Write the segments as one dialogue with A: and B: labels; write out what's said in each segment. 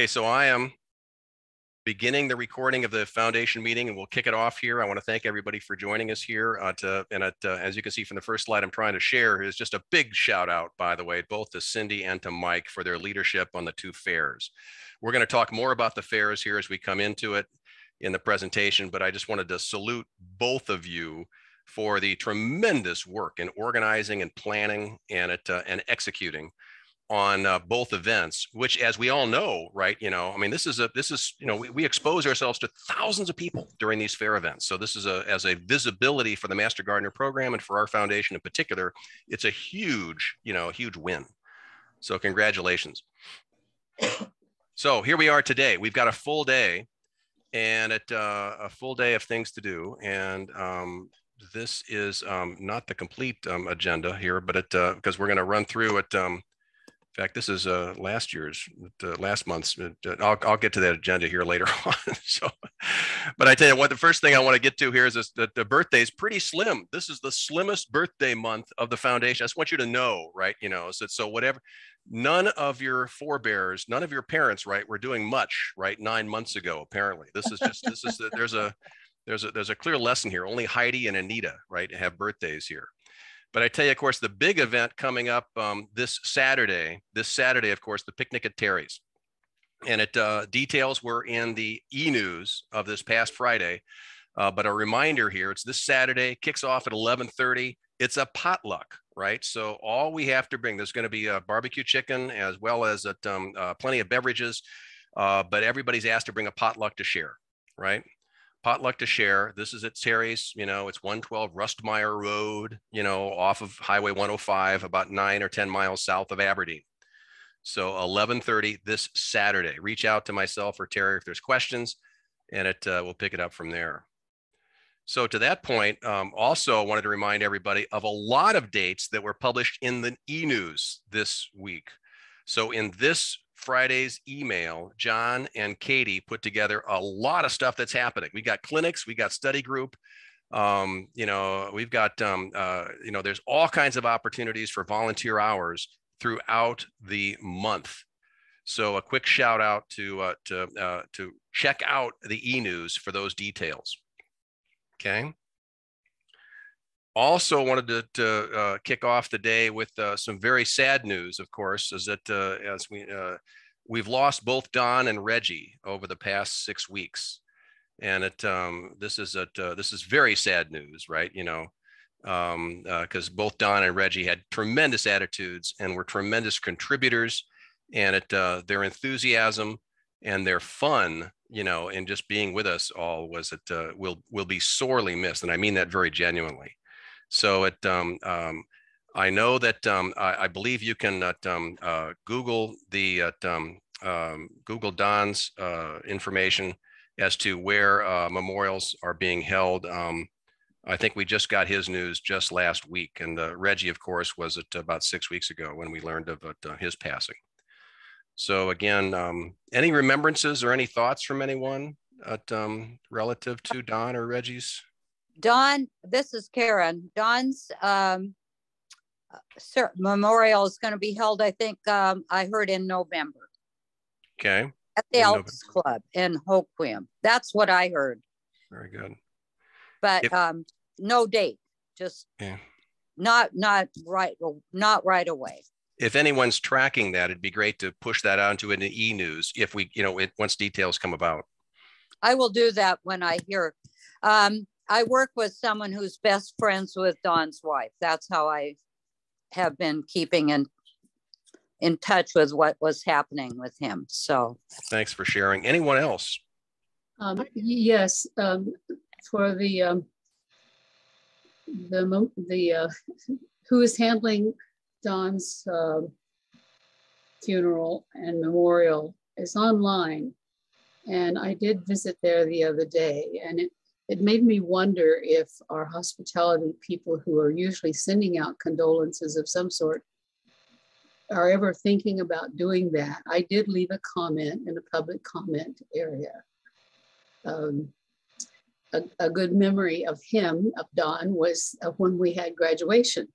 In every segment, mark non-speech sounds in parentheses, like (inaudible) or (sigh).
A: Okay, so I am beginning the recording of the foundation meeting and we'll kick it off here. I want to thank everybody for joining us here. Uh, to, and uh, as you can see from the first slide I'm trying to share is just a big shout out, by the way, both to Cindy and to Mike for their leadership on the two fairs. We're going to talk more about the fairs here as we come into it in the presentation, but I just wanted to salute both of you for the tremendous work in organizing and planning and, it, uh, and executing on uh, both events which as we all know right you know i mean this is a this is you know we, we, expose ourselves to thousands of people during these fair events. So this is a as a visibility for the master gardener program and for our foundation in particular it's a huge you know huge win. So congratulations. So here we are today. We've got a full day and it, uh, a full day of things to do. And um, this is um, not the complete um, agenda here but it uh, because we're going to run through it um, in fact, this is uh, last year's, uh, last month's. Uh, I'll, I'll get to that agenda here later (laughs) on. so, but I tell you what, the first thing I want to get to here is this, that the birthday is pretty slim. This is the slimmest birthday month of the foundation. I just want you to know, right? You know, so, so whatever, none of your forebears, none of your parents, right, were doing much, right, nine months ago. Apparently, this is just this is there's a there's a there's a clear lesson here. Only Heidi and Anita, right, have birthdays here. But I tell you, of course, the big event coming up um, this Saturday, this Saturday, of course, the picnic at Terry's. And it uh, details were in the e-news of this past Friday. Uh, but a reminder here, it's this Saturday, kicks off at 1130. It's a potluck, right? So all we have to bring, there's going to be a barbecue chicken as well as um, uh, plenty of beverages. Uh, but everybody's asked to bring a potluck to share, right? Potluck to share. This is at Terry's, you know, it's 112 Rustmeyer Road, you know, off of Highway 105, about nine or 10 miles south of Aberdeen. So 11:30 this Saturday. Reach out to myself or Terry if there's questions, and it uh, we'll pick it up from there. So to that point, um, also wanted to remind everybody of a lot of dates that were published in the e-news this week. So in this Friday's email, John and Katie put together a lot of stuff that's happening. We got clinics, we got study group, um, you know, we've got, um, uh, you know, there's all kinds of opportunities for volunteer hours throughout the month. So a quick shout out to uh, to uh, to check out the e-news for those details. Okay also wanted to, to uh, kick off the day with uh, some very sad news, of course, is that uh, as we uh, we've lost both Don and Reggie over the past six weeks, and it um, this is a uh, this is very sad news, right? You know, because um, uh, both Don and Reggie had tremendous attitudes and were tremendous contributors, and it their enthusiasm and their fun you know, and just being with us all was it will will be sorely missed, and I mean that very genuinely. So it, um, um, I know that um, I, I, believe you can um, uh, Google the um, um, Google Don's uh, information as to where uh, memorials are being held. I think we just got his news just last week, and uh, Reggie, of course, was it about six weeks ago when we learned of uh, his passing. So again, any remembrances or any thoughts from anyone at, relative to Don or Reggie's
B: Don, this is Karen. Don's um, memorial is going to be held, I think, um, I heard in November.
A: Okay.
B: At the in Elks November. Club in Hoquiam. That's what I heard.
A: Very good.
B: But if, um, no date, just yeah. not not right not right away.
A: If anyone's tracking that, it'd be great to push that onto an e-news if we, you know, it, once details come about.
B: I will do that when I hear. Um, I work with someone who's best friends with Don's wife. That's how I have been keeping in in touch with what was happening with him. So
A: thanks for sharing. Anyone else?
C: Um, yes, um, for the um, the the uh, who is handling Don's uh, funeral and memorial is online, and I did visit there the other day, and it it made me wonder if our hospitality people who are usually sending out condolences of some sort are ever thinking about doing that. I did leave a comment in the public comment area. Um, a, a, good memory of him, of Don, was of when we had graduation.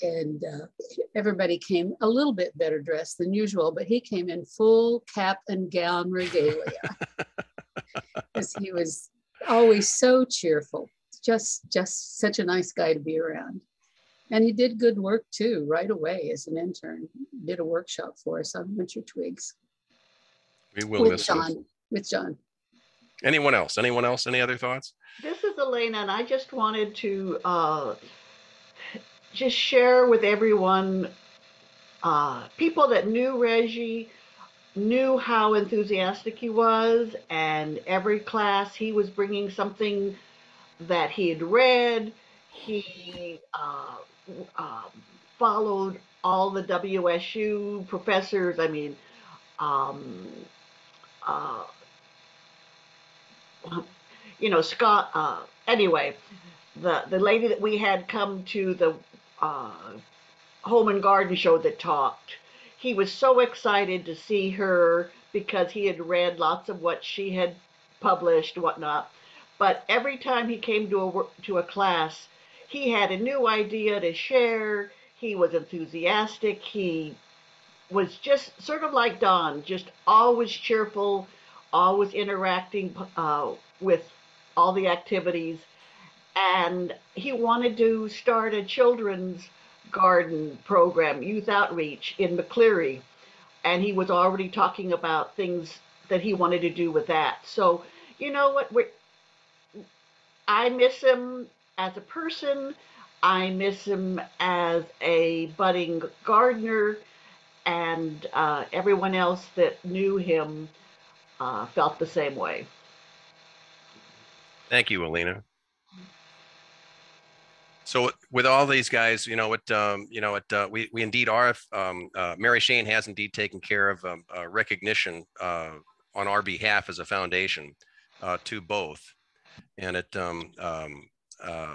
C: and uh, everybody came a little bit better dressed than usual, but he came in full cap and gown regalia (laughs) because he was always so cheerful. Just, just such a nice guy to be around. And he did good work too, right away as an intern. Did a workshop for us on winter twigs.
A: We will
C: with
A: miss him.
C: John. With John.
A: Anyone else? Anyone else? Any other thoughts?
D: This is Elena, and I just wanted to uh, just share with everyone uh, people that knew Reggie knew how enthusiastic he was, and every class he was bringing something that he had read. He uh, uh, followed all the WSU professors. I mean, um, uh, you know, Scott. Uh, anyway, the the lady that we had come to the uh, home and garden show that talked, he was so excited to see her because he had read lots of what she had published, whatnot. But every time he came to a to a class, he had a new idea to share. He was enthusiastic. He was just sort of like Don, just always cheerful, always interacting uh, with all the activities. And he wanted to start a children's garden program, youth outreach in McCleary. And he was already talking about things that he wanted to do with that. So, you know what? We're, I miss him as a person. I miss him as a budding gardener, and uh, everyone else that knew him uh, felt the same way.
A: Thank you, Alina. So with all these guys, you know, what um, you know, uh, we we indeed are. Um, uh, Mary Shane has indeed taken care of um, uh, recognition uh, on our behalf as a foundation uh, to both, and it. Um, um, uh,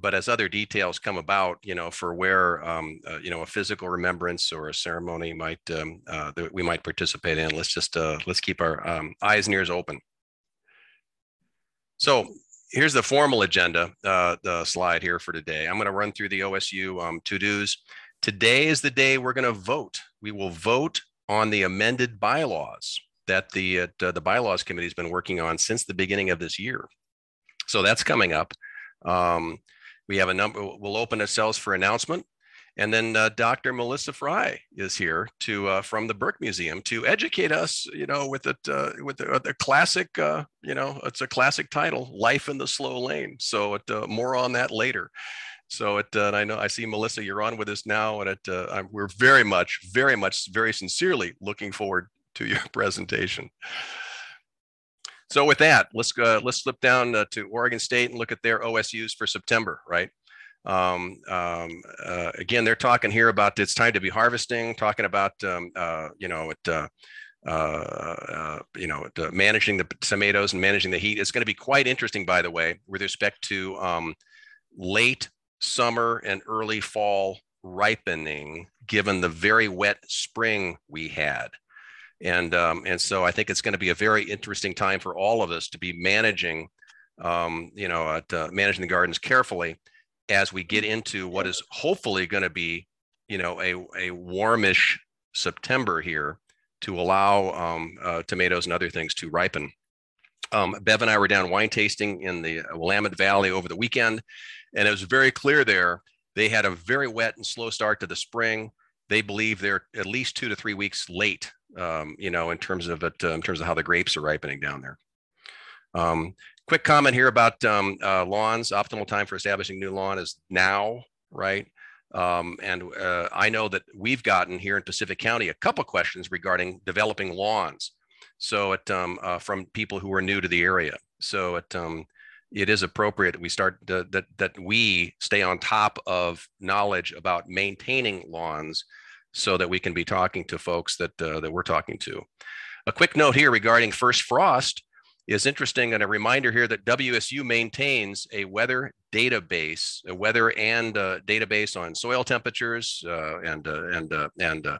A: but as other details come about, you know, for where um, you know a physical remembrance or a ceremony might that we might participate in, let's just let's keep our eyes and ears open. So here's the formal agenda, uh, the slide here for today. I'm going to run through the OSU um, to-dos. Today is the day we're going to vote. We will vote on the amended bylaws that the uh, the bylaws committee has been working on since the beginning of this year. So that's coming up. Um, we have a number. We'll open ourselves for announcement. And then uh, Dr. Melissa Frey is here to uh, from the Burke Museum to educate us, you know, with it uh, with the, the classic, uh, you know, it's a classic title, "Life in the Slow Lane." So it, uh, more on that later. So it, uh, I know I see Melissa, you're on with us now, and it, we're very much, very much, very sincerely looking forward to your (laughs) presentation. So with that, let's let's slip down to Oregon State and look at their OSUs for September, right? Um, um, uh, again, they're talking here about it's time to be harvesting, talking about, um, uh, you know, it, uh, uh you know, uh, managing the tomatoes and managing the heat. It's going to be quite interesting, by the way, with respect to um, late summer and early fall ripening, given the very wet spring we had. And, um, and so I think it's going to be a very interesting time for all of us to be managing, um, you know, uh, managing the gardens carefully as we get into what is hopefully going to be, you know, a, a warmish September here to allow um, uh, tomatoes and other things to ripen. Um, Bev and I were down wine tasting in the Willamette Valley over the weekend, and it was very clear there. They had a very wet and slow start to the spring. They believe they're at least two to three weeks late, um, you know, in terms of it, uh, in terms of how the grapes are ripening down there. Um, quick comment here about um, uh, lawns. Optimal time for establishing new lawn is now, right? Um, and uh, I know that we've gotten here in Pacific County a couple questions regarding developing lawns. So um, uh, from people who are new to the area. So it um, it is appropriate we start to, that that we stay on top of knowledge about maintaining lawns, so that we can be talking to folks that uh, that we're talking to. A quick note here regarding first frost is interesting and a reminder here that WSU maintains a weather database, a weather and uh, database on soil temperatures uh, and uh, and uh, and uh,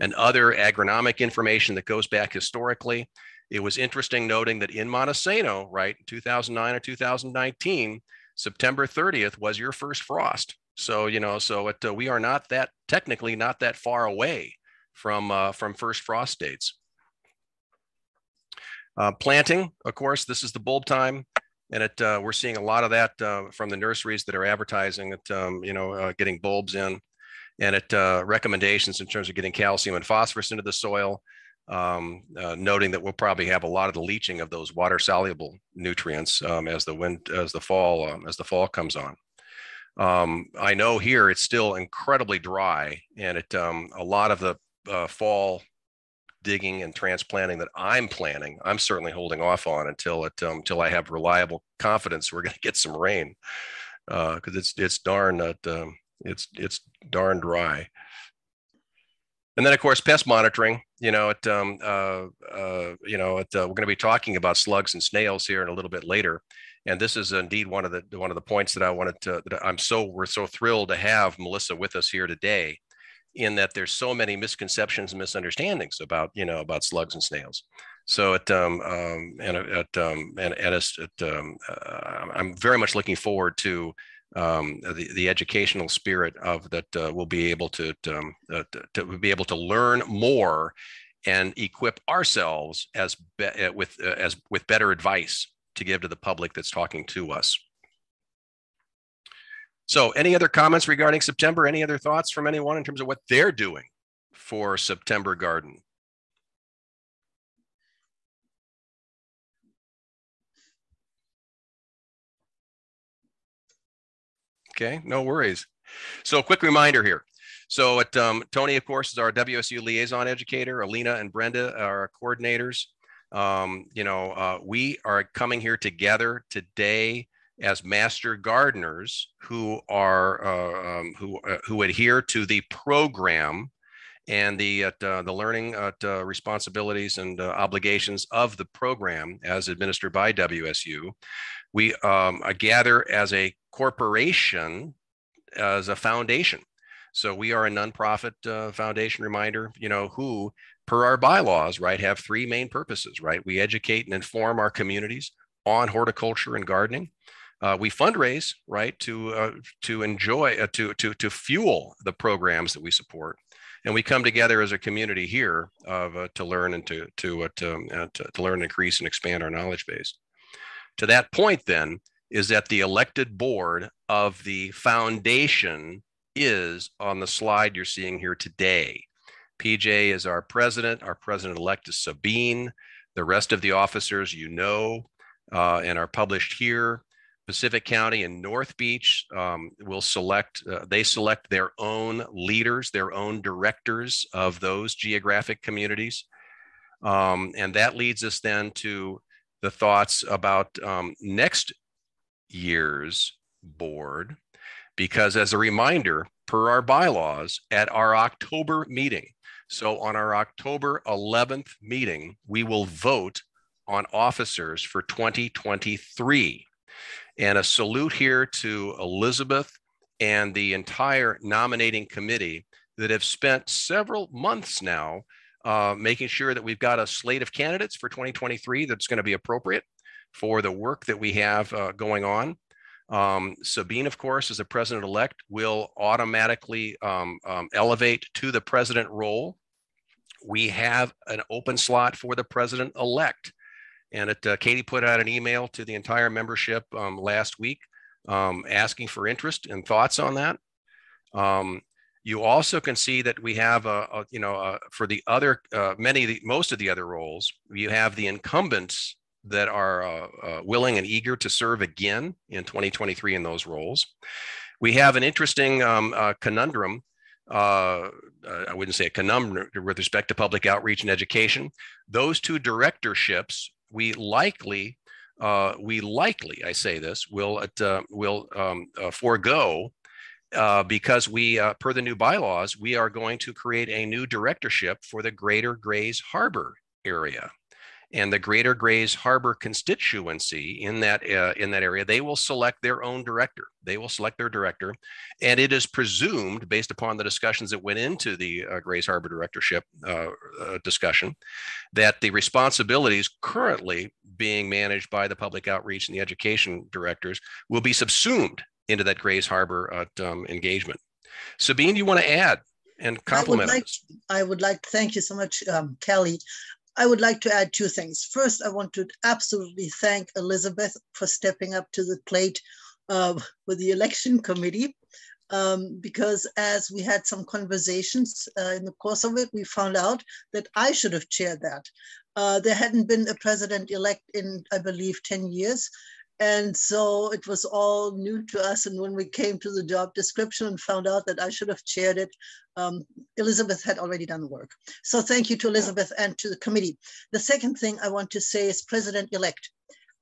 A: and other agronomic information that goes back historically. It was interesting noting that in Montesano, right, 2009 or 2019, September 30th was your first frost. So, you know, so it, uh, we are not that technically not that far away from from first frost dates. Uh, planting, of course, this is the bulb time, and it uh, we're seeing a lot of that uh, from the nurseries that are advertising it, um, you know, uh, getting bulbs in, and it uh, recommendations in terms of getting calcium and phosphorus into the soil, um, uh, noting that we'll probably have a lot of the leaching of those water soluble nutrients um, as the wind as the fall um, as the fall comes on. Um, I know here it's still incredibly dry, and it um, a lot of the uh, fall digging and transplanting that I'm planning, I'm certainly holding off on until it um, until I have reliable confidence we're going to get some rain, because uh, it's it's darn uh, it's it's darn dry. And then of course pest monitoring. You know, it um, uh, uh, you know, it, uh, we're going to be talking about slugs and snails here in a little bit later. And this is indeed one of the one of the points that I wanted to. That I'm so we're so thrilled to have Melissa with us here today in that there's so many misconceptions and misunderstandings about you know about slugs and snails. So at um, um and at um and, at, it's, it, um, uh, i'm very much looking forward to um, the, the educational spirit of that uh, we'll be able to, to, um, uh, to, to, be able to learn more and equip ourselves as be, uh, with uh, as with better advice to give to the public that's talking to us so, any other comments regarding September? Any other thoughts from anyone in terms of what they're doing for September Garden? Okay, no worries. So, a quick reminder here. So, at um, Tony, of course, is our WSU liaison educator. Alina and Brenda are our coordinators. Um, you know, uh, we are coming here together today as master gardeners who are uh, um, who uh, who adhere to the program and the uh, the learning uh, responsibilities and uh, obligations of the program as administered by WSU. We um, gather as a corporation as a foundation. So we are a nonprofit uh, foundation reminder, you know, who per our bylaws, right, have three main purposes, right? We educate and inform our communities on horticulture and gardening uh, we fundraise right to uh, to enjoy uh, to to to fuel the programs that we support. And we come together as a community here of uh, to learn and to to, uh, to, uh, to, to learn increase and expand our knowledge base. To that point then is that the elected board of the foundation is on the slide you're seeing here today. Pj is our president. Our president elect is sabine. The rest of the officers you know and are published here Pacific County and North Beach um, will select, uh, they select their own leaders, their own directors of those geographic communities. Um, and that leads us then to the thoughts about um, next year's board, because as a reminder, per our bylaws, at our October meeting, so on our October 11th meeting, we will vote on officers for 2023. And a salute here to Elizabeth and the entire nominating committee that have spent several months now uh, making sure that we've got a slate of candidates for 2023 that's going to be appropriate for the work that we have uh, going on. Um, Sabine, of course, as the president elect, will automatically um, um, elevate to the president role. We have an open slot for the president elect. And it, uh, Katie put out an email to the entire membership um, last week um, asking for interest and thoughts on that. Um, you also can see that we have, a, a you know, a, for the other, uh, many, the, most of the other roles, you have the incumbents that are uh, uh willing and eager to serve again in 2023 in those roles. We have an interesting um, uh, conundrum uh, I wouldn't say a conundrum with respect to public outreach and education. Those two directorships we likely uh, we likely, I say this, will uh, will um, uh, forego uh, because we, uh, per the new bylaws, we are going to create a new directorship for the Greater Grays Harbor area and the Greater Grays Harbor constituency in that uh, in that area, they will select their own director. They will select their director, and it is presumed, based upon the discussions that went into the uh, Grays Harbor directorship uh, uh discussion, that the responsibilities currently being managed by the public outreach and the education directors will be subsumed into that Grays Harbor uh, um, engagement. Sabine, do you want to add and compliment
E: I would like? I would like to thank you so much, um, Kelly. I would like to add two things. First, I want to absolutely thank Elizabeth for stepping up to the plate uh, with the election committee. Um, because as we had some conversations uh, in the course of it, we found out that I should have chaired that. Uh, there hadn't been a president elect in, I believe, 10 years. And so it was all new to us. And when we came to the job description and found out that I should have chaired it, um, Elizabeth had already done the work. So thank you to Elizabeth and to the committee. The second thing I want to say is president-elect.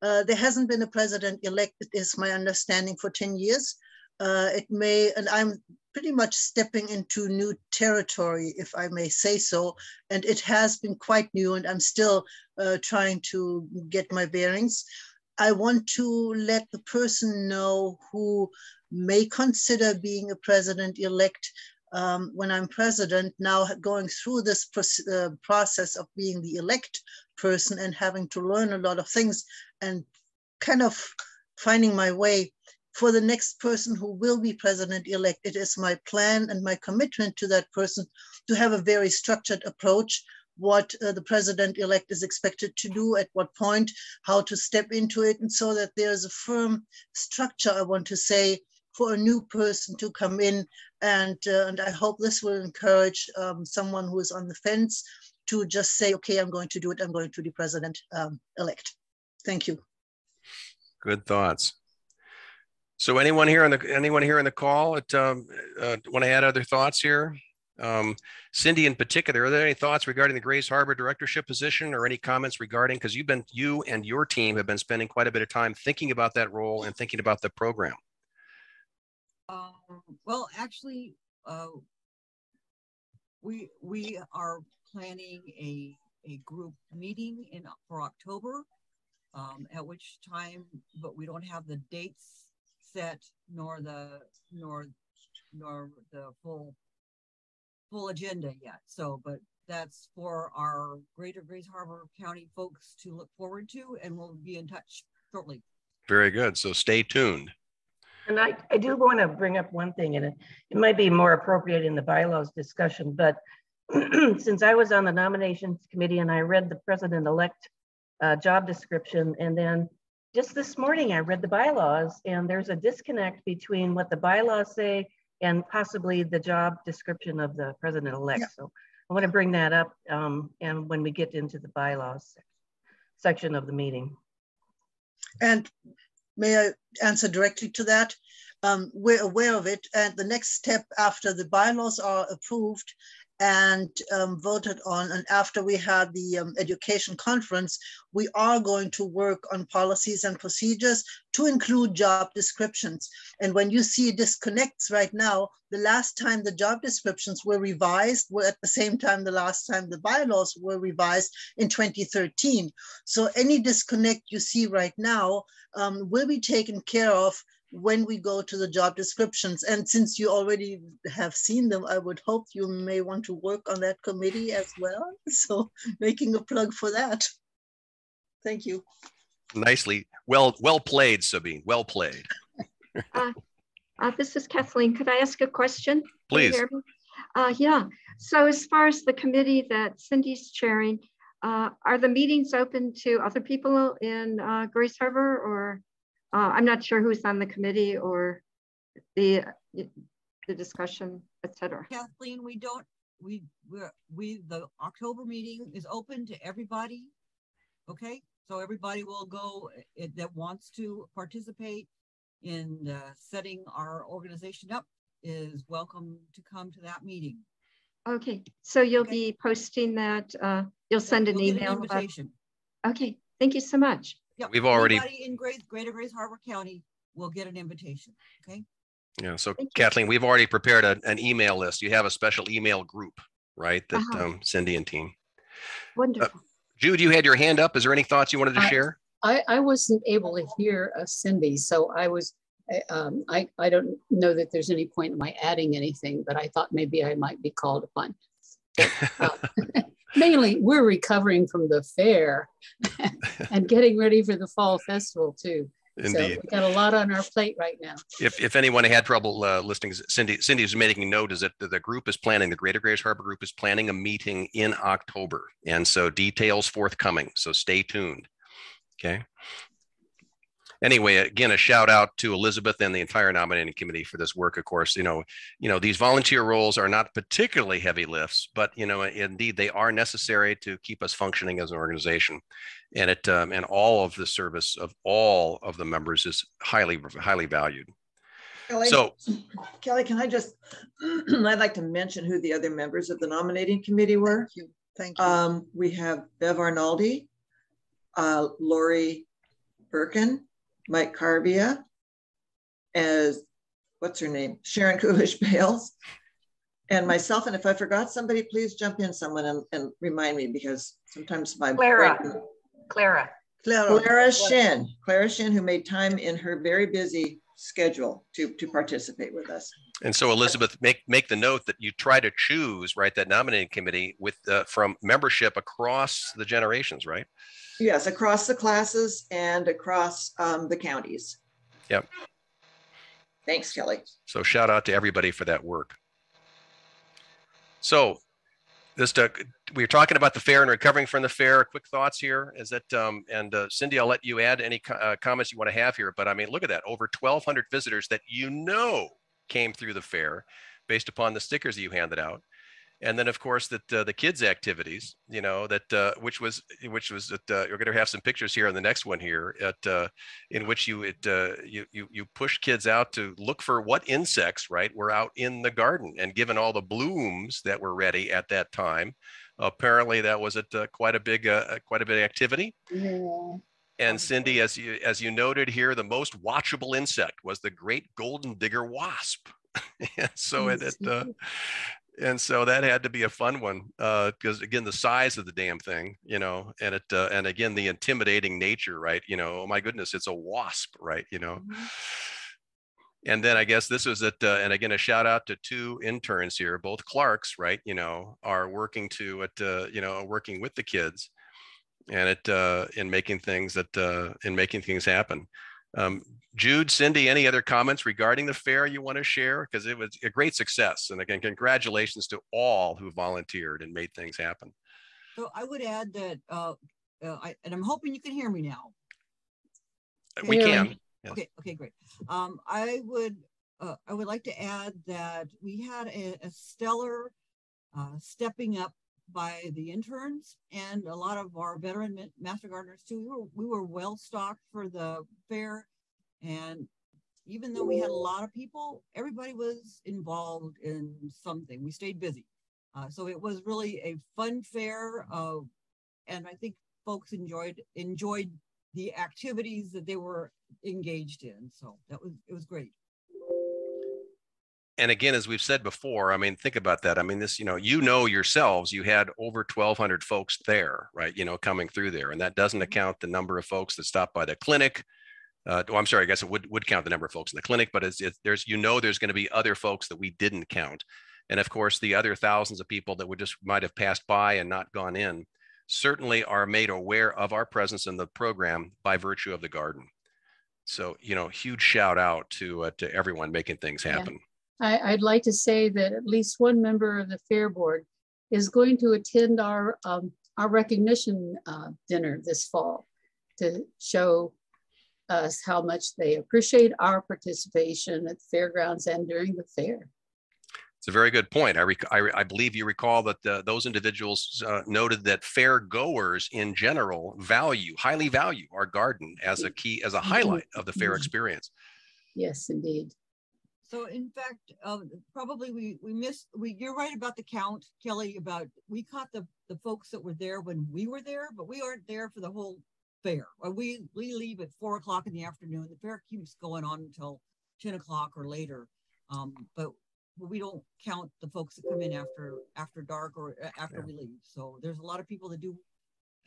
E: Uh, there hasn't been a president-elect, it is my understanding, for 10 years. Uh, it may, and I'm pretty much stepping into new territory, if I may say so. And it has been quite new, and I'm still uh, trying to get my bearings. I want to let the person know who may consider being a president elect um, when I'm president, now going through this uh, process of being the elect person and having to learn a lot of things and kind of finding my way. For the next person who will be president elect, it is my plan and my commitment to that person to have a very structured approach what uh, the president elect is expected to do at what point, how to step into it, and so that there's a firm structure, I want to say, for a new person to come in. And, uh, and I hope this will encourage um, someone who is on the fence to just say, okay, I'm going to do it. I'm going to be president um, elect. Thank you.
A: Good thoughts. So anyone here on the anyone here in the call that um, uh, want to add other thoughts here? Um, Cindy, in particular, are there any thoughts regarding the Grays Harbor directorship position or any comments regarding, because you've been, you and your team have been spending quite a bit of time thinking about that role and thinking about the program.
F: Um, well, actually, uh, we we are planning a a group meeting in for October, um, at which time, but we don't have the dates set nor the nor nor the full full agenda yet. So, but that's for our Greater Grays Harbor County folks to look forward to, and we'll be in touch shortly.
A: Very good. So stay tuned.
G: And I, I do want to bring up one thing, and it, it might be more appropriate in the bylaws discussion, but (clears throat) since I was on the nominations committee and I read the president-elect uh, job description, and then just this morning I read the bylaws, and there's a disconnect between what the bylaws say and possibly the job description of the president-elect. Yeah. So I want to bring that up um, and when we get into the bylaws section of the meeting.
E: And may I answer directly to that? Um, we're aware of it. And the next step after the bylaws are approved and um, voted on. And after we had the um, education conference, we are going to work on policies and procedures to include job descriptions. And when you see disconnects right now, the last time the job descriptions were revised were at the same time the last time the bylaws were revised in 2013. So any disconnect you see right now um, will be taken care of when we go to the job descriptions. And since you already have seen them, I would hope you may want to work on that committee as well. (laughs) So making a plug for that. Thank you.
A: Nicely. Well, well played, Sabine. Well played. (laughs)
H: uh, uh, this is Kathleen. Could I ask a question?
A: Please.
H: Uh, yeah. So as far as the committee that Cindy's chairing, uh, are the meetings open to other people in uh, Grays Harbor or uh, I'm not sure who's on the committee or the the discussion, etc.
F: Kathleen, we don't we we we the October meeting is open to everybody. Okay, so everybody will go it, eh, that wants to participate in uh, setting our organization up is welcome to come to that meeting.
H: Okay, so you'll okay. be posting that. Uh, you'll send an we'll email.
F: An invitation.
H: About... Okay, thank you so much.
F: Yeah,
A: we've already
F: in Great, Greater Grays Harbor County will get an invitation. Okay.
A: Yeah. So Kathleen, we've already prepared a, an email list. You have a special email group, right? That uh-huh. um, Cindy and team.
H: Wonderful. Uh,
A: Jude, you had your hand up. Is there any thoughts you wanted to
C: I,
A: share?
C: I, I wasn't able to hear uh, Cindy, so I was. Um, I, I don't know that there's any point in my adding anything, but I thought maybe I might be called upon. (laughs) uh, (laughs) mainly we're recovering from the fair (laughs) and getting ready for the fall festival too.
A: Indeed.
C: So we got a lot on our plate right now.
A: If, if anyone had trouble uh, listening, Cindy, Cindy is making note is that the, the group is planning, the Greater Grays Harbor Group is planning a meeting in October. And so details forthcoming. So stay tuned. Okay. Anyway, again, a shout out to Elizabeth and the entire nominating committee for this work. Of course, you know, you know, these volunteer roles are not particularly heavy lifts, but you know, indeed, they are necessary to keep us functioning as an organization and it um, and all of the service of all of the members is highly highly valued.
I: Kelly,
A: So
I: Kelly, can I just, (clears throat) I'd like to mention who the other members of the nominating committee were.
E: Thank you. Thank you.
I: Um, we have Bev Arnaldi, uh, Lori Birkin, Mike Carvia, as, what's her name? Sharon Coolidge Bales, and myself. And if I forgot somebody, please jump in someone and, and remind me because sometimes my
G: Clara.
I: brain-
G: Clara.
E: Clara,
I: Clara Shin, Clara Shin, who made time in her very busy schedule to, to participate with us.
A: And so Elizabeth, make make the note that you try to choose right that nominating committee with uh, from membership across the generations, right?
I: Yes, across the classes and across um, the counties.
A: Yep.
I: Thanks, Kelly.
A: So shout out to everybody for that work. So this uh, we were talking about the fair and recovering from the fair. Quick thoughts here is that um, and uh, Cindy, I'll let you add any co- uh, comments you want to have here. But I mean, look at that over 1,200 visitors that you know came through the fair based upon the stickers you handed out. And then, of course, that uh, the kids' activities, you know, that uh, which was which was that uh, you're going to have some pictures here on the next one here, at uh, in which you it uh, you you you push kids out to look for what insects, right, were out in the garden, and given all the blooms that were ready at that time, apparently that was at uh, quite a big quite a big activity.
C: Yeah.
A: And Cindy, as you as you noted here, the most watchable insect was the great golden digger wasp. (laughs) and so it, it uh, and so that had to be a fun one because again the size of the damn thing you know and it uh, and again the intimidating nature right? You know oh my goodness it's a wasp right? You know? And then i guess this was it uh, and again a shout out to two interns here both clarks right you know are working to at uh, you know working with the kids and it uh, in making things that uh, in making things happen um, Jude, Cindy, any other comments regarding the fair you want to share? Because it was a great success. And again, congratulations to all who volunteered and made things happen.
F: So I would add that, uh, uh, I, and I'm hoping you can hear me now.
A: We can. Yes.
F: Okay, okay, great. Um, I would, uh, I would like to add that we had a, a stellar uh, stepping up by the interns and a lot of our veteran master gardeners too. We were, we were well stocked for the fair, and even though we had a lot of people, everybody was involved in something. We stayed busy, uh, so it was really a fun fair. Uh, and I think folks enjoyed enjoyed the activities that they were engaged in. So that was it was great.
A: And again, as we've said before, I mean, think about that. I mean, this, you know, you know yourselves, you had over 1,200 folks there, right? You know, coming through there. And that doesn't account the number of folks that stopped by the clinic. Uh, oh, I'm sorry, I guess it would, would count the number of folks in the clinic, but it's, it's there's, you know, there's going to be other folks that we didn't count. And of course, the other thousands of people that would just might have passed by and not gone in certainly are made aware of our presence in the program by virtue of the garden. So, you know, huge shout out to uh, to everyone making things
C: Yeah. I, I'd like to say that at least one member of the Fair Board is going to attend our, um, our recognition uh, dinner this fall to show us how much they appreciate our participation at the fairgrounds and during the fair.
A: It's a very good point. I, rec- I, re- I believe you recall that uh, those individuals uh, noted that fair goers in general value, highly value our garden as a key, as a highlight of the fair
C: Mhm.
A: experience.
C: Yes, indeed.
F: So in fact, um, probably we we missed. We you're right about the count, Kelly. About we caught the the folks that were there when we were there, but we aren't there for the whole fair. Uh, We we leave at four o'clock in the afternoon. The fair keeps going on until ten o'clock or later. Um, but we don't count the folks that come in after after dark or uh, after
A: Yeah.
F: we leave. So there's a lot of people that do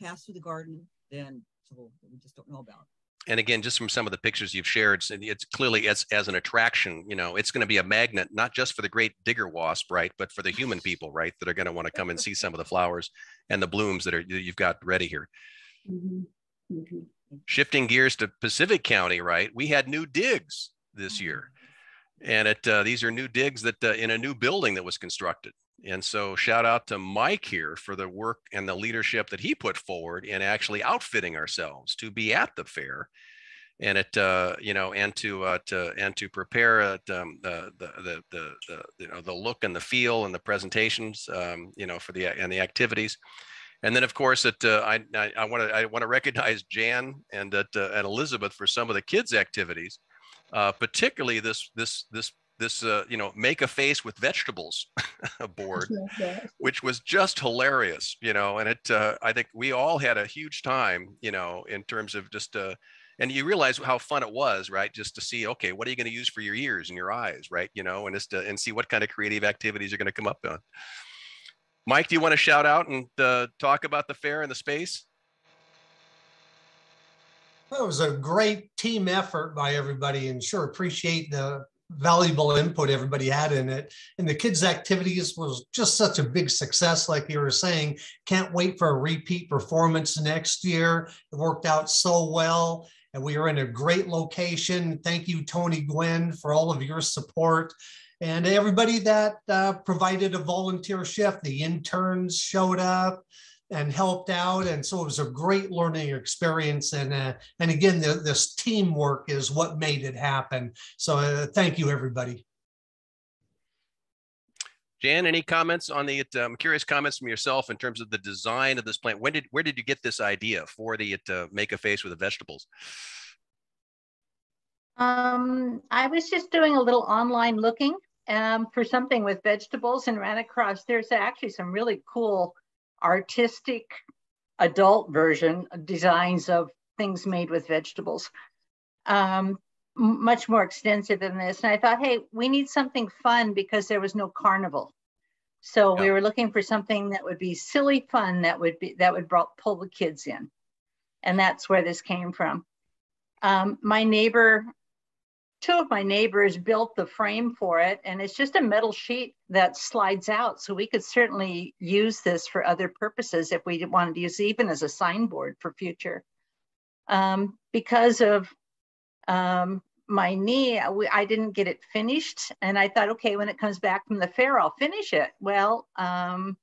F: pass through the garden. Then so we just don't know about.
A: And again, just from some of the pictures you've shared, it's, it's clearly as, as an attraction, you know, it's going to be a magnet, not just for the great digger wasp, right? But for the human people, right? That are going to want to come and see some of the flowers and the blooms that are, that you've got ready here.
C: Mhm, mhm.
A: shifting gears to Pacific County, right? We had new digs this year. And it, uh, these are new digs that uh, in a new building that was constructed. And so shout out to Mike here for the work and the leadership that he put forward in actually outfitting ourselves to be at the fair and it uh, you know and to uh, to and to prepare um, the, the, the the you know the look and the feel and the presentations um, you know for the and the activities. And then of course it uh, I I want to I want to recognize Jan and that uh, and Elizabeth for some of the kids activities uh, particularly this this this this uh, you know make a face with vegetables (laughs) board (laughs) which was just hilarious you know and it uh, i think we all had a huge time you know in terms of just uh, and you realize how fun it was right? Just to see okay what are you going to use for your ears and your eyes right? You know and just to, and see what kind of creative activities you're going to come up on. Mike do you want to shout out and uh, talk about the fair and the space?
J: It was a great team effort by everybody and sure appreciate the valuable input everybody had in it. And the kids' activities was just such a big success, like you were saying. Can't wait for a repeat performance next year. It worked out so well. And we are in a great location. Thank you, Tony Gwynn, for all of your support. And everybody that uh, provided a volunteer shift, the interns showed up and helped out. And so it was a great learning experience. And, uh, and again, the, this teamwork is what made it happen. So uh, thank you, everybody.
A: Jan, any comments on the? Um, curious comments from yourself in terms of the design of this plant. When did where did you get this idea for the to make a face with the vegetables?
K: Um, I was just doing a little online looking um, for something with vegetables and ran across. There's actually some really cool artistic adult version designs of things made with vegetables. Um, much more extensive than this. And I thought, hey, we need something fun because there was no carnival. So yeah. we were looking for something that would be silly fun that would be that would brought, pull the kids in. And that's where this came from. Um, my neighbor, two of my neighbors built the frame for it, and it's just a metal sheet that slides out. So we could certainly use this for other purposes if we wanted to use it even as a signboard for future. Um, because of um, my knee, I didn't get it finished. And I thought, okay, when it comes back from the fair, I'll finish it. Well, um,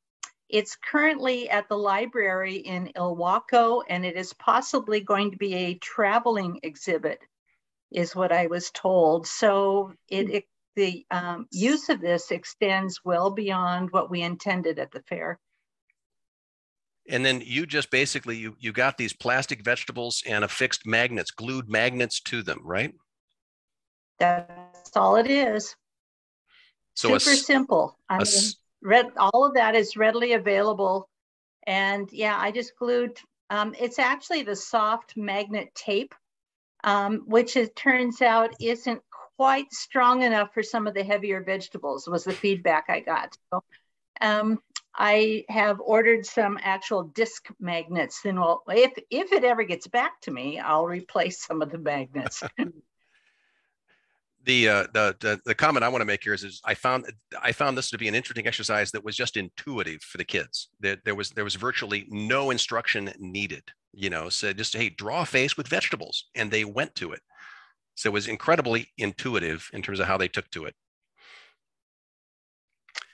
K: it's currently at the library in Ilwaco, and it is possibly going to be a traveling exhibit, is what I was told. So it, it the um, use of this extends well beyond what we intended at the fair.
A: And then you just basically you you got these plastic vegetables and affixed magnets glued magnets to them right?
K: That's all it is. So super a, simple. I a, mean read all of that is readily available. And yeah i just glued um, it's actually the soft magnet tape um, which it turns out isn't quite strong enough for some of the heavier vegetables was the feedback i got so um, I have ordered some actual disc magnets. Then, well, if if it ever gets back to me, I'll replace some of the magnets. (laughs)
A: the, uh, the, the the comment I want to make here is, is I found I found this to be an interesting exercise that was just intuitive for the kids. That there, there was there was virtually no instruction needed. You know, so just hey, draw a face with vegetables, and they went to it. So it was incredibly intuitive in terms of how they took to it.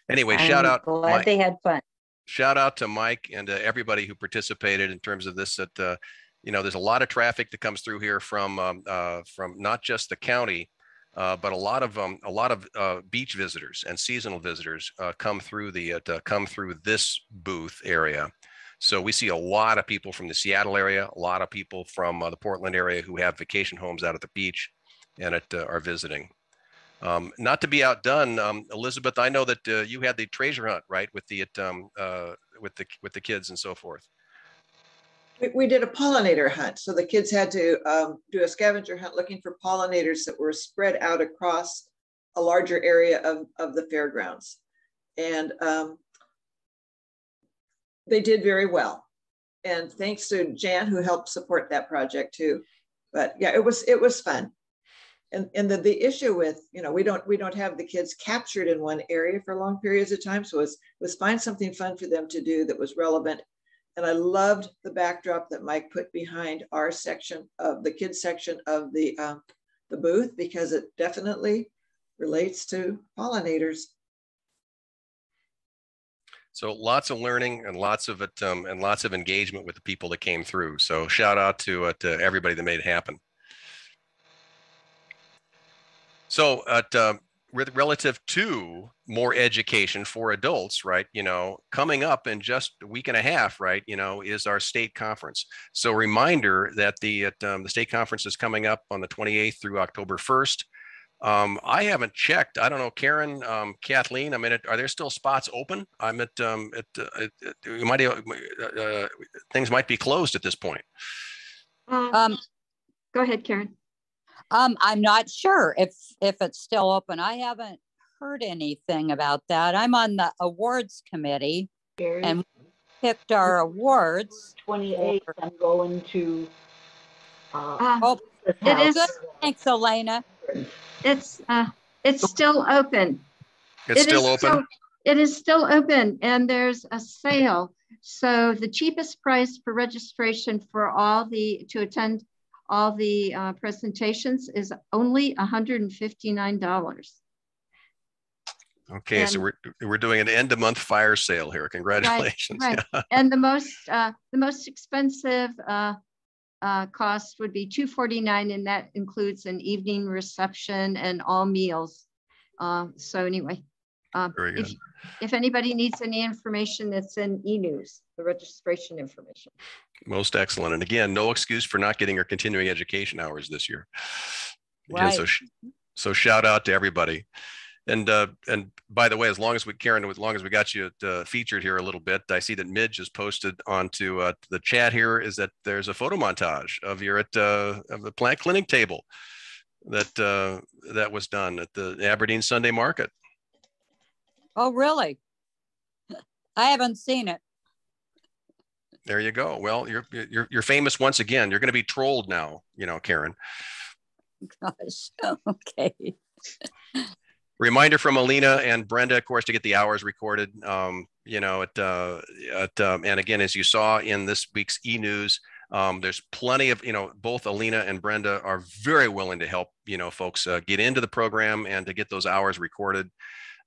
A: Anyway, I'm shout out.
K: Glad Mike. they had fun.
A: Shout out to Mike and uh, everybody who participated in terms of this. That uh, you know, there's a lot of traffic that comes through here from um, uh, from not just the county, uh, but a lot of um, a lot of uh, beach visitors and seasonal visitors uh, come through the come through this booth area. So we see a lot of people from the Seattle area, a lot of people from the Portland area who have vacation homes out at the beach, and it, are visiting. Um, not to be outdone, um, Elizabeth, I know that uh, you had the treasure hunt, right, with the um, uh, with the with the kids and so forth.
I: We, we did a pollinator hunt, so the kids had to um, do a scavenger hunt looking for pollinators that were spread out across a larger area of, of the fairgrounds, and um, they did very well. And thanks to Jan who helped support that project too. But yeah, it was it was fun and and the, the issue with you know we don't we don't have the kids captured in one area for long periods of time so it was was find something fun for them to do that was relevant And I loved the backdrop that Mike put behind our section of the kids section of the, uh, the booth because it definitely relates to pollinators.
A: So lots of learning and lots of it um, and lots of engagement with the people that came through. So shout out to, uh, to everybody that made it happen. So at uh, relative to more education for adults, right? You know, coming up in just a week and a half, right? You know, is our state conference. So reminder that the um, the state conference is coming up on the 28th through October 1st. Um, I haven't checked. I don't know, Karen, um, Kathleen. I mean, are there still spots open? I'm at. Um, at, uh, at might uh, uh, things might be closed at this point.
H: Um, go ahead, Karen.
B: Um, I'm not sure if if it's still open. I haven't heard anything about that. I'm on the awards committee and picked our awards.
D: 28th, I'm going to. Uh,
H: uh, oh, it is. Good.
B: Thanks, Elena.
H: It's uh, it's still open.
A: It's it still open. Still,
H: it is still open, and there's a sale. So the cheapest price for registration for all the to attend all the uh, presentations is only $159.
A: Okay, and, so we're we're doing an end of month fire sale here. Congratulations!
H: Right, right. (laughs) and the most uh, the most expensive uh, uh, cost would be 249, and that includes an evening reception and all meals. Uh, so anyway, uh, if, if anybody needs any information, it's in e-news, the registration information.
A: Most excellent. And again, no excuse for not getting our continuing education hours this year. Again,
B: right.
A: so, so shout out to everybody. And uh, and by the way, as long as we, Karen, as long as we got you uh, featured here a little bit, I see that Midge has posted onto uh, the chat here is that there's a photo montage of your at uh, of the plant clinic table that uh, that was done at the Aberdeen Sunday Market.
B: Oh, really? (laughs) I haven't seen it.
A: There you go. Well, you're you're you're famous once again. You're going to be trolled now, you know, Karen.
B: Gosh. (laughs) Okay.
A: Reminder from Alina and Brenda, of course, to get the hours recorded. Um, you know, at, uh, at um, and again, as you saw in this week's e news, um, there's plenty of you know both Alina and Brenda are very willing to help you know folks uh, get into the program and to get those hours recorded.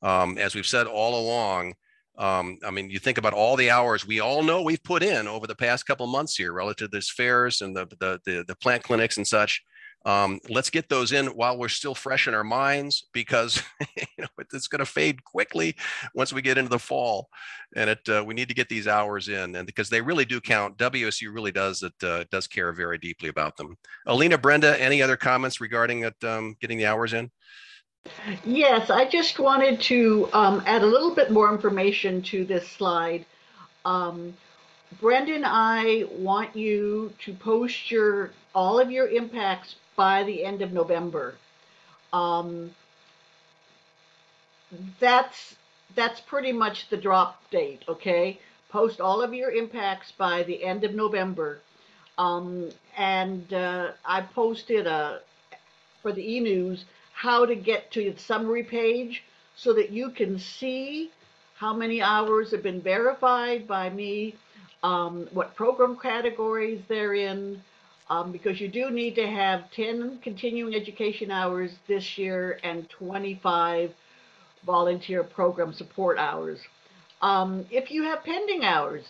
A: Um, as we've said all along, um, I mean, you think about all the hours we all know we've put in over the past couple months here relative to this fairs and the, the, the, the plant clinics and such. Um, let's get those in while we're still fresh in our minds because (laughs) you know it's going to fade quickly once we get into the fall, and it uh, we need to get these hours in, and because they really do count. WSU really does it uh, does care very deeply about them. Alina, Brenda, any other comments regarding it, um, getting the hours in?
D: Yes, I just wanted to um, add a little bit more information to this slide. Um, Brendan, I want you to post your all of your impacts by the end of November. Um, that's that's pretty much the drop date. Okay, post all of your impacts by the end of November. Um, and uh, I posted a for the e-news how to get to the summary page so that you can see how many hours have been verified by me, um, what program categories they're in, um, because you do need to have 10 continuing education hours this year and 25 volunteer program support hours. Um, if you have pending hours,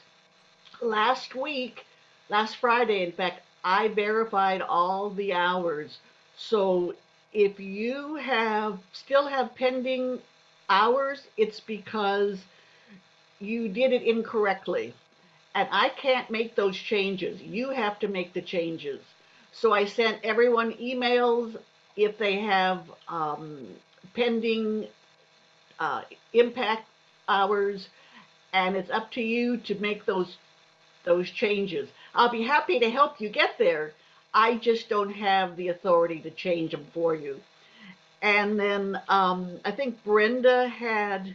D: last week, last Friday, in fact, I verified all the hours. So if you have still have pending hours, it's because you did it incorrectly. And I can't make those changes. You have to make the changes. So I sent everyone emails if they have um, pending uh, impact hours, and it's up to you to make those those changes. I'll be happy to help you get there, I just don't have the authority to change them for you. And then um, I think Brenda had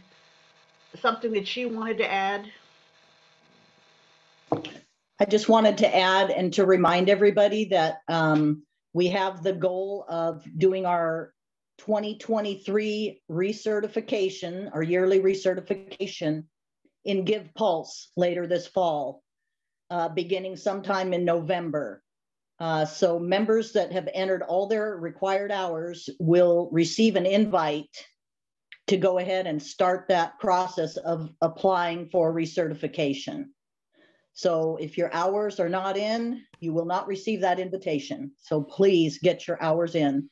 D: something that she wanted to add.
L: I just wanted to add and to remind everybody that um, we have the goal of doing our 2023 recertification, our yearly recertification in Give Pulse later this fall. uh, beginning sometime in November. Uh, so members that have entered all their required hours will receive an invite to go ahead and start that process of applying for recertification. So if your hours are not in, you will not receive that invitation. So please get your hours in.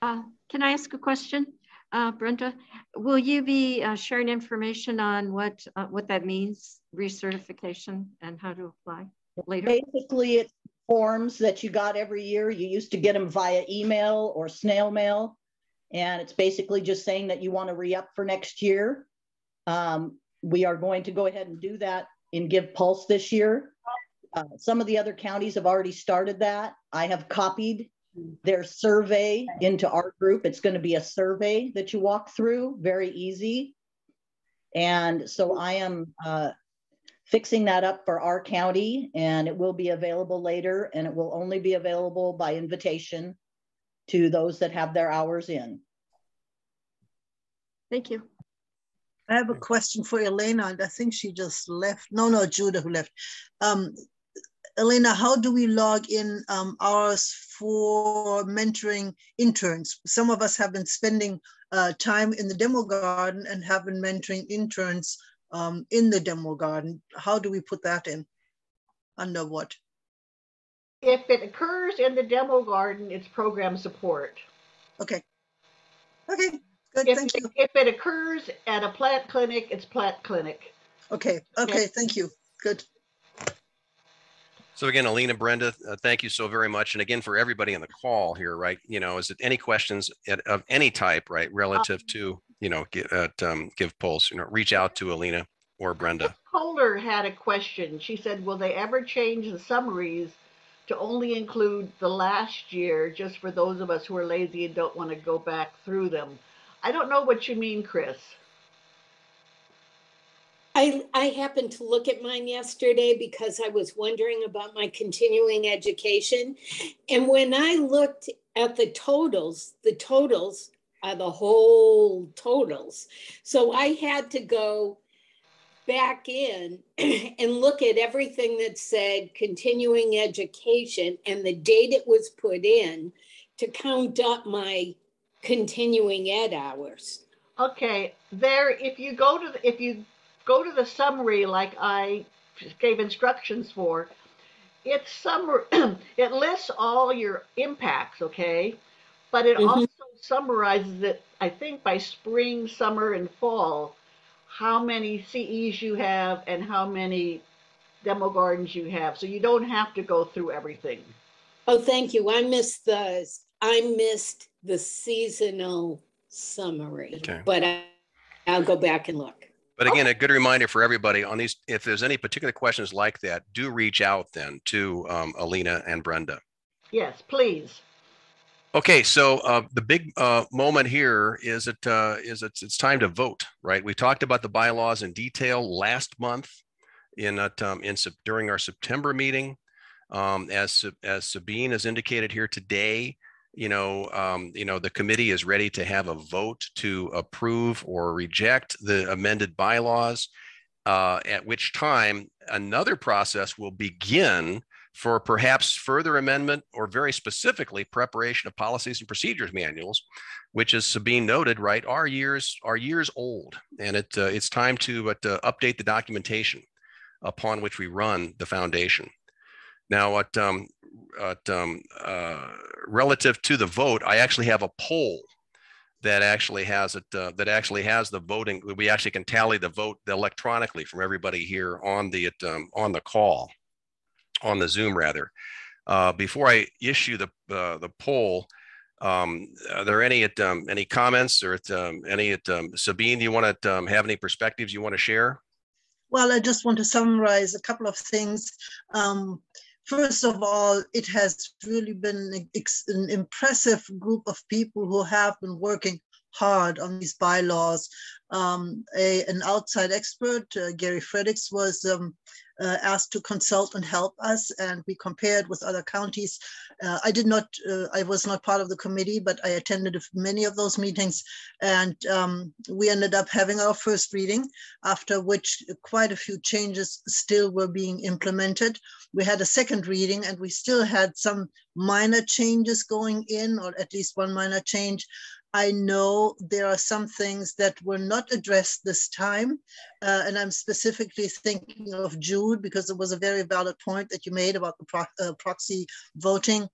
H: Uh, can I ask a question? Uh, Brenda, will you be uh, sharing information on what uh, what that means, recertification, and how to apply later?
L: Basically, it's forms that you got every year. You used to get them via email or snail mail. And it's basically just saying that you want to re-up for next year. Um, we are going to go ahead and do that in Give Pulse this year. Uh, some of the other counties have already started that. I have copied their survey into our group. It's going to be a survey that you walk through, very easy. And so I am uh, fixing that up for our county and it will be available later and it will only be available by invitation to those that have their hours in.
H: Thank you.
E: I have a question for Elena, and I think she just left. No, no, Judah who left. Um, Elena, how do we log in um, hours for mentoring interns? Some of us have been spending uh, time in the demo garden and have been mentoring interns um, in the demo garden. How do we put that in? Under what?
D: If it occurs in the demo garden, it's program support.
E: Okay. Okay, good,
D: If,
E: thank you.
D: if it occurs at a plant clinic, it's plant clinic.
E: Okay, okay, thank you. Good.
A: So again, Alina, Brenda, uh, thank you so very much. And again, for everybody on the call here, right? You know, is it any questions at, of any type, right, relative to you know, get, at um, Give Pulse, you know, reach out to Alina or Brenda.
D: Kohler had a question. She said, will they ever change the summaries to only include the last year just for those of us who are lazy and don't want to go back through them? I don't know what you mean, Chris.
M: I, I happened to look at mine yesterday because I was wondering about my continuing education. And when I looked at the totals, the totals are the whole totals. So I had to go back in (clears throat) and look at everything that said continuing education and the date it was put in to count up my continuing ed hours.
D: Okay, there, if you go to, the, if you go to the summary like I gave instructions for, it's summary, (clears throat) it lists all your impacts, okay? But it
M: Mhm.
D: also summarizes it, I think, by spring, summer, and fall, how many CEs you have and how many demo gardens you have. So you don't have to go through everything.
M: Oh, thank you. I missed the, I missed the seasonal summary,
A: Okay.
M: but I, I'll go back and look.
A: But again, a good reminder for everybody on these, if there's any particular questions like that, do reach out then to um, Alina and Brenda.
D: Yes, please.
A: Okay, so uh, the big uh, moment here is it uh, is it's, it's time to vote, right? We talked about the bylaws in detail last month in um, in during our September meeting. Um, as as Sabine has indicated here today, you know, um, you know, the committee is ready to have a vote to approve or reject the amended bylaws. Uh, at which time another process will begin for perhaps further amendment or very specifically preparation of policies and procedures manuals, which as Sabine noted, right, are years are years old, and it uh, it's time to uh, update the documentation upon which we run the foundation. Now, at, um, at um, uh, relative to the vote, I actually have a poll that actually has it uh, that actually has the voting. We actually can tally the vote electronically from everybody here on the um, on the call on the Zoom rather. Uh, before I issue the uh, the poll, um, are there any um, any comments or um, any um, Sabine? Do you want to um, have any perspectives you want to share?
E: Well, I just want to summarize a couple of things. Um, first of all, it has really been an impressive group of people who have been working hard on these bylaws. Um, a, an outside expert, uh, Gary Fredericks, was um, uh, asked to consult and help us, and we compared with other counties. Uh, I did not, uh, I was not part of the committee, but I attended many of those meetings, and um, we ended up having our first reading, after which quite a few changes still were being implemented. We had a second reading, and we still had some minor changes going in, or at least one minor change. I know there are some things that were not addressed this time. Uh, and I'm specifically thinking of Jude because it was a very valid point that you made about the pro uh, proxy voting.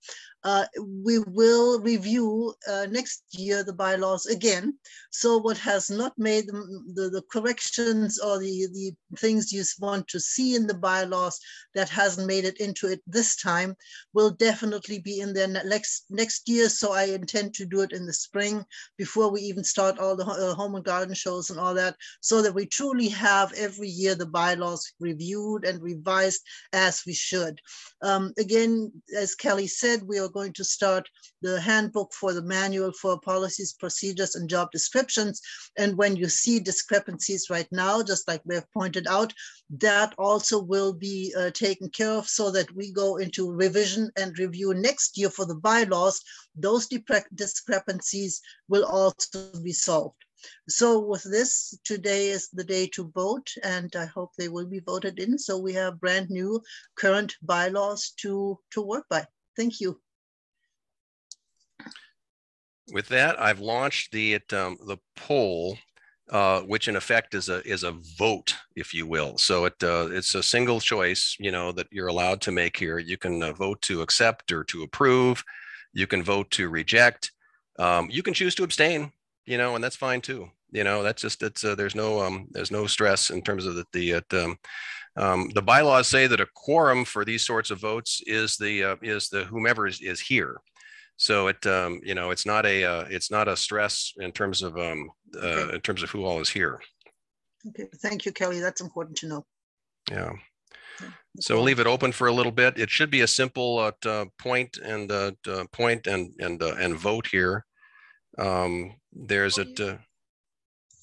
E: Uh, we will review uh, next year the bylaws again. So what has not made the, the, corrections or the, the things you want to see in the bylaws that hasn't made it into it this time will definitely be in there next, next year. So I intend to do it in the spring before we even start all the uh, home and garden shows and all that so that we truly have every year the bylaws reviewed and revised as we should. Um, again, as Kelly said, we are going to start the handbook for the manual for policies, procedures, and job descriptions. And when you see discrepancies right now, just like we have pointed out, that also will be uh, taken care of so that we go into revision and review next year for the bylaws. Those discrepancies will also be solved. So with this, today is the day to vote and I hope they will be voted in. So we have brand new current bylaws to, to work by. Thank you.
A: With that, I've launched the, um, the poll uh, which in effect is a is a vote, if you will. So it uh, it's a single choice, you know, that you're allowed to make here. You can uh, vote to accept or to approve. You can vote to reject. Um, you can choose to abstain you know, and that's fine too. You know, that's just it's uh, there's no um there's no stress in terms of the the uh, um, um, the bylaws say that a quorum for these sorts of votes is the uh, is the whomever is, is here. So it um, you know it's not a uh, it's not a stress in terms of um, uh, okay. in terms of who all is here.
E: Okay, thank you, Kelly. That's important to know.
A: Yeah. So we'll leave it open for a little bit. It should be a simple uh, uh point and uh, point and and uh, and vote here. Um, there's a uh,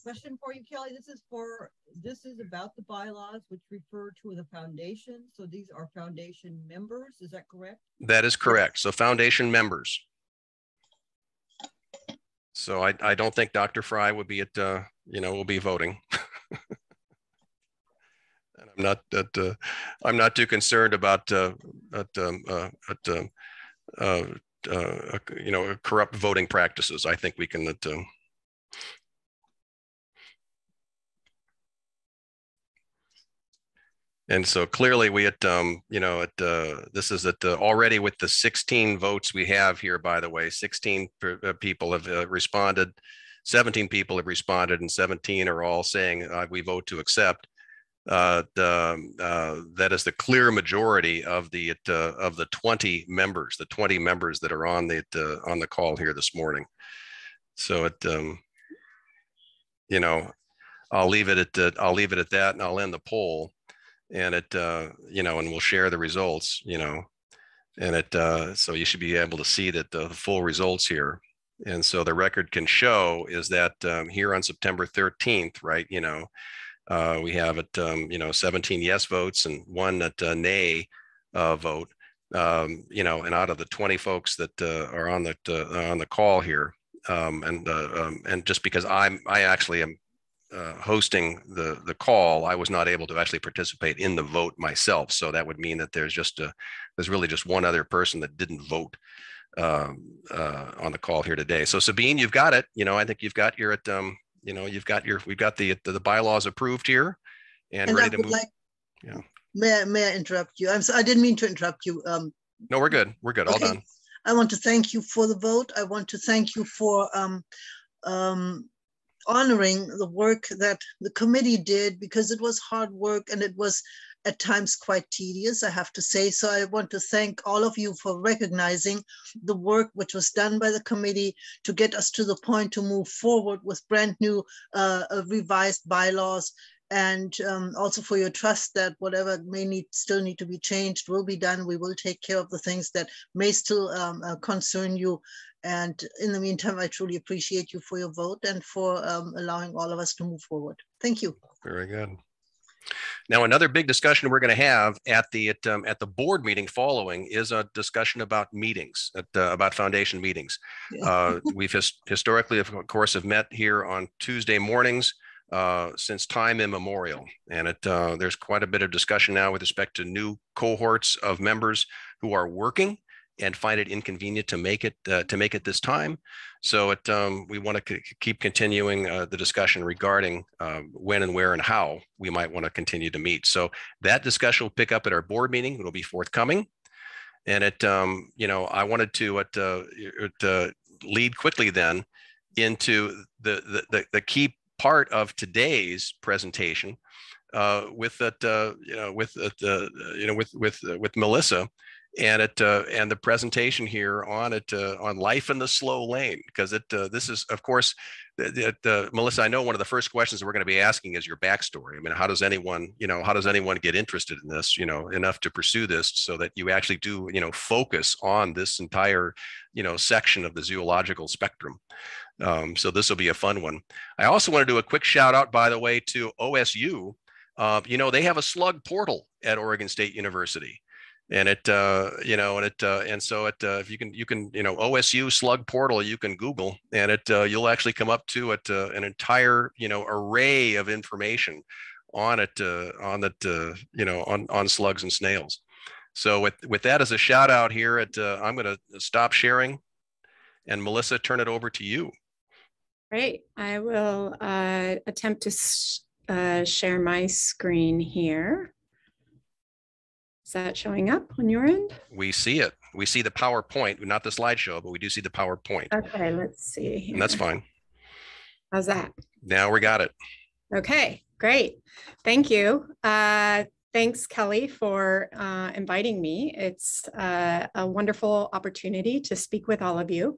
F: question for you, Kelly. This is for this is about the bylaws, which refer to the foundation. So these are foundation members. Is that correct?
A: That is correct. So foundation members. So I, I don't think Dr. Frey would be at uh, you know will be voting. (laughs) and I'm not that uh, I'm not too concerned about uh, at, um, uh, at um, uh, uh, you know, corrupt voting practices. I think we can. Uh, and so clearly we at um, you know at uh, this is at uh, already with the 16 votes we have here by the way 16 uh, people have uh, responded 17 people have responded and 17 are all saying uh, we vote to accept uh, the, uh, that is the clear majority of the of the 20 members, the 20 members that are on the on the call here this morning. So it, um, you know, I'll leave it at I'll leave it at that, and I'll end the poll, and it, uh, you know, and we'll share the results, you know, and it. so you should be able to see that the full results here. And so the record can show is that um, here on September 13th, right? You know, uh, we have it, um, you know, 17 yes votes and one at uh, nay uh, vote. Um, you know, and out of the 20 folks that uh, are on the uh, on the call here, um, and uh, um, and just because I'm I actually am hosting the the call, I was not able to actually participate in the vote myself. So that would mean that there's just a there's really just one other person that didn't vote um, on the call here today. So Sabine, you've got it. You know, I think you've got your at um, you know, you've got your, we've got the, the, the bylaws approved here and, and ready to move. Like,
E: yeah. May I, may I interrupt you? I'm so, I didn't mean to interrupt you. Um,
A: no, we're good. We're good. Okay. All done.
E: I want to thank you for the vote. I want to thank you for um, um, honoring the work that the committee did because it was hard work and it was at times quite tedious, I have to say. So I want to thank all of you for recognizing the work which was done by the committee to get us to the point to move forward with brand new uh, uh, revised bylaws and um, also for your trust that whatever may need still need to be changed will be done. We will take care of the things that may still um, uh, concern you And in the meantime, I truly appreciate you for your vote and for um, allowing all of us to move forward. Thank you.
A: Very good. Now, another big discussion we're going to have at the at, um, at the board meeting following is a discussion about meetings, at, uh, about foundation meetings. Uh, (laughs) we've his, historically, of course, have met here on Tuesday mornings uh, since time immemorial, and it uh, there's quite a bit of discussion now with respect to new cohorts of members who are working and find it inconvenient to make it uh, to make it this time. So it um, we want to keep continuing uh, the discussion regarding uh, when and where and how we might want to continue to meet. So that discussion will pick up at our board meeting. It'll be forthcoming, and it um, you know I wanted to uh, it uh, lead quickly then into the, the the the key part of today's presentation uh, with that you know with uh, you know with with with Melissa and it uh, and the presentation here on it uh, on life in the slow lane because it uh, this is of course Melissa I know one of the first questions we're going to be asking is your backstory. I mean how does anyone you know how does anyone get interested in this you know enough to pursue this so that you actually do you know focus on this entire you know section of the zoological spectrum? Um, so this will be a fun one. I also want to do a quick shout out by the way to OSU uh, you know they have a slug portal at Oregon State University and it uh, you know and it uh, and so it uh, if you can you can you know osu slug portal you can google and it uh, you'll actually come up to it uh, an entire you know array of information on it uh, on that you know on on slugs and snails. So with with that as a shout out here at i'm going to stop sharing and melissa turn it over to you.
N: Great. I will attempt to share my screen here is that showing up on your end?
A: We see it. We see the PowerPoint, not the slideshow, but we do see the PowerPoint.
N: Okay, let's see. Here.
A: And that's fine.
N: How's that?
A: Now we got it.
N: Okay, great. Thank you. Uh, thanks, Kelly, for uh, inviting me. It's uh, a wonderful opportunity to speak with all of you.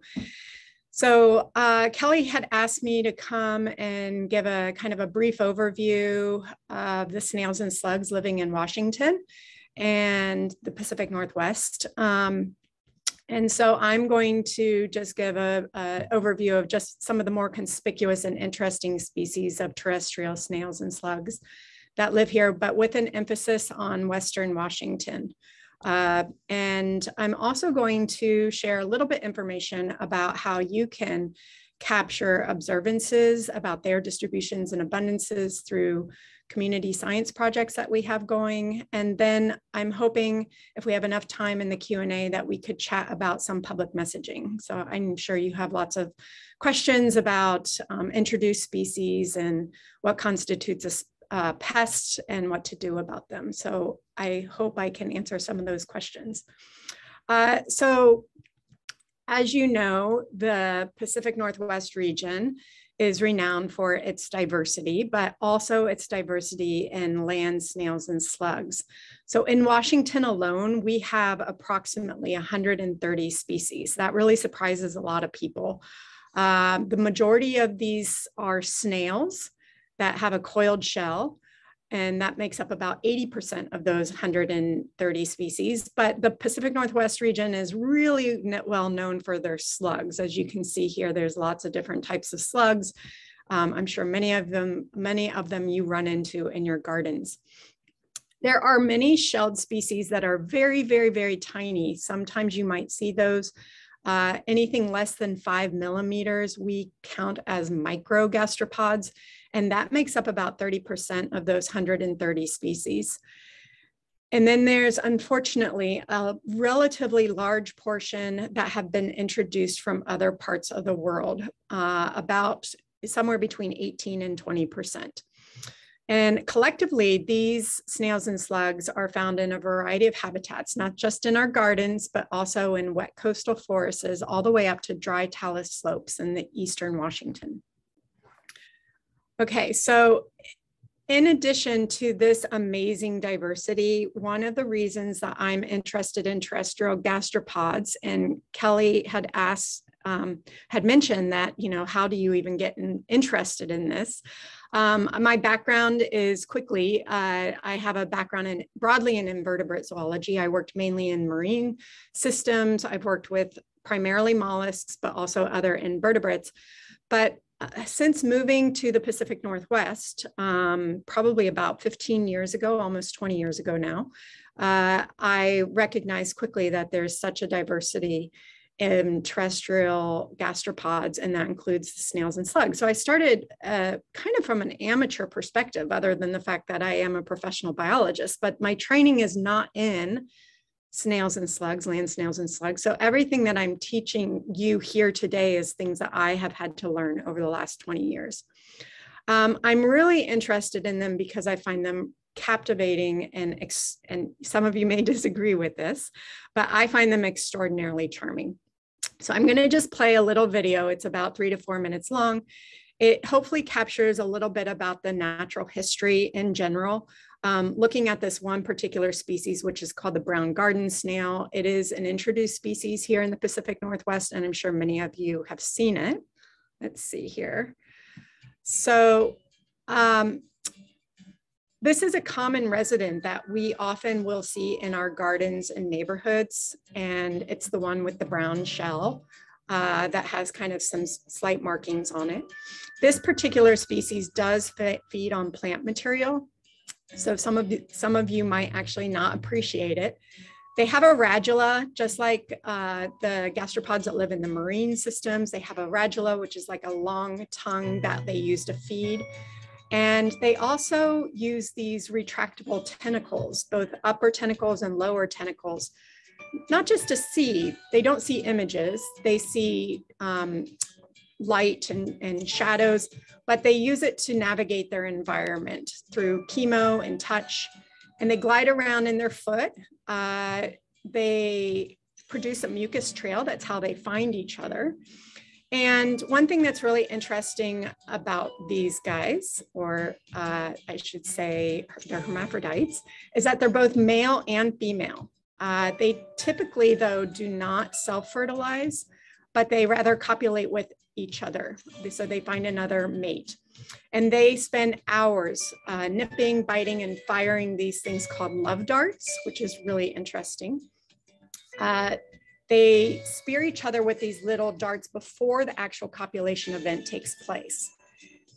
N: So uh, Kelly had asked me to come and give a kind of a brief overview of the snails and slugs living in Washington and the Pacific Northwest. Um, and so I'm going to just give a, overview of just some of the more conspicuous and interesting species of terrestrial snails and slugs that live here, but with an emphasis on Western Washington. Uh, and I'm also going to share a little bit information about how you can capture observances about their distributions and abundances through community science projects that we have going. And then I'm hoping if we have enough time in the Q&A that we could chat about some public messaging. So I'm sure you have lots of questions about um, introduced species and what constitutes a uh, pest and what to do about them. So I hope I can answer some of those questions. Uh, so as you know, the Pacific Northwest region is renowned for its diversity, but also its diversity in land snails and slugs. So in Washington alone, we have approximately 130 species. That really surprises a lot of people. Uh, the majority of these are snails that have a coiled shell and that makes up about 80% of those 130 species. But the Pacific Northwest region is really well known for their slugs. As you can see here, there's lots of different types of slugs. Um, I'm sure many of them, many of them you run into in your gardens. There are many shelled species that are very, very, very tiny. Sometimes you might see those. Uh, anything less than five millimeters, we count as microgastropods and that makes up about 30% of those 130 species. And then there's unfortunately a relatively large portion that have been introduced from other parts of the world, uh, about somewhere between 18 and 20%. And collectively, these snails and slugs are found in a variety of habitats, not just in our gardens, but also in wet coastal forests, all the way up to dry talus slopes in the eastern Washington. Okay, so in addition to this amazing diversity, one of the reasons that I'm interested in terrestrial gastropods, and Kelly had asked, um, had mentioned that, you know, how do you even get in, interested in this? Um, my background is quickly, uh, I have a background in broadly in invertebrate zoology. I worked mainly in marine systems. I've worked with primarily mollusks, but also other invertebrates. But uh, since moving to the Pacific Northwest, um, probably about 15 years ago, almost 20 years ago now, uh, I recognized quickly that there's such a diversity in terrestrial gastropods, and that includes the snails and slugs. So I started uh, kind of from an amateur perspective, other than the fact that I am a professional biologist, but my training is not in snails and slugs, land snails and slugs. So everything that I'm teaching you here today is things that I have had to learn over the last 20 years. Um, I'm really interested in them because I find them captivating and, and some of you may (laughs) disagree with this, but I find them extraordinarily charming. So I'm gonna just play a little video. It's about three to four minutes long. It hopefully captures a little bit about the natural history in general um, looking at this one particular species, which is called the brown garden snail. It is an introduced species here in the Pacific Northwest, and I'm sure many of you have seen it. Let's see here. So um, this is a common resident that we often will see in our gardens and neighborhoods, and it's the one with the brown shell. Uh, that has kind of some slight markings on it. This particular species does feed on plant material, so some of, the, some of you might actually not appreciate it. They have a radula, just like uh, the gastropods that live in the marine systems. They have a radula, which is like a long tongue that they use to feed. And they also use these retractable tentacles, both upper tentacles and lower tentacles, not just to see, they don't see images, they see um, light and, and shadows, but they use it to navigate their environment through chemo and touch. And they glide around in their foot. Uh, they produce a mucus trail. That's how they find each other. And one thing that's really interesting about these guys, or uh, I should say they're hermaphrodites, is that they're both male and female. Uh, they typically, though, do not self fertilize, but they rather copulate with each other. So they find another mate. And they spend hours uh, nipping, biting, and firing these things called love darts, which is really interesting. Uh, they spear each other with these little darts before the actual copulation event takes place.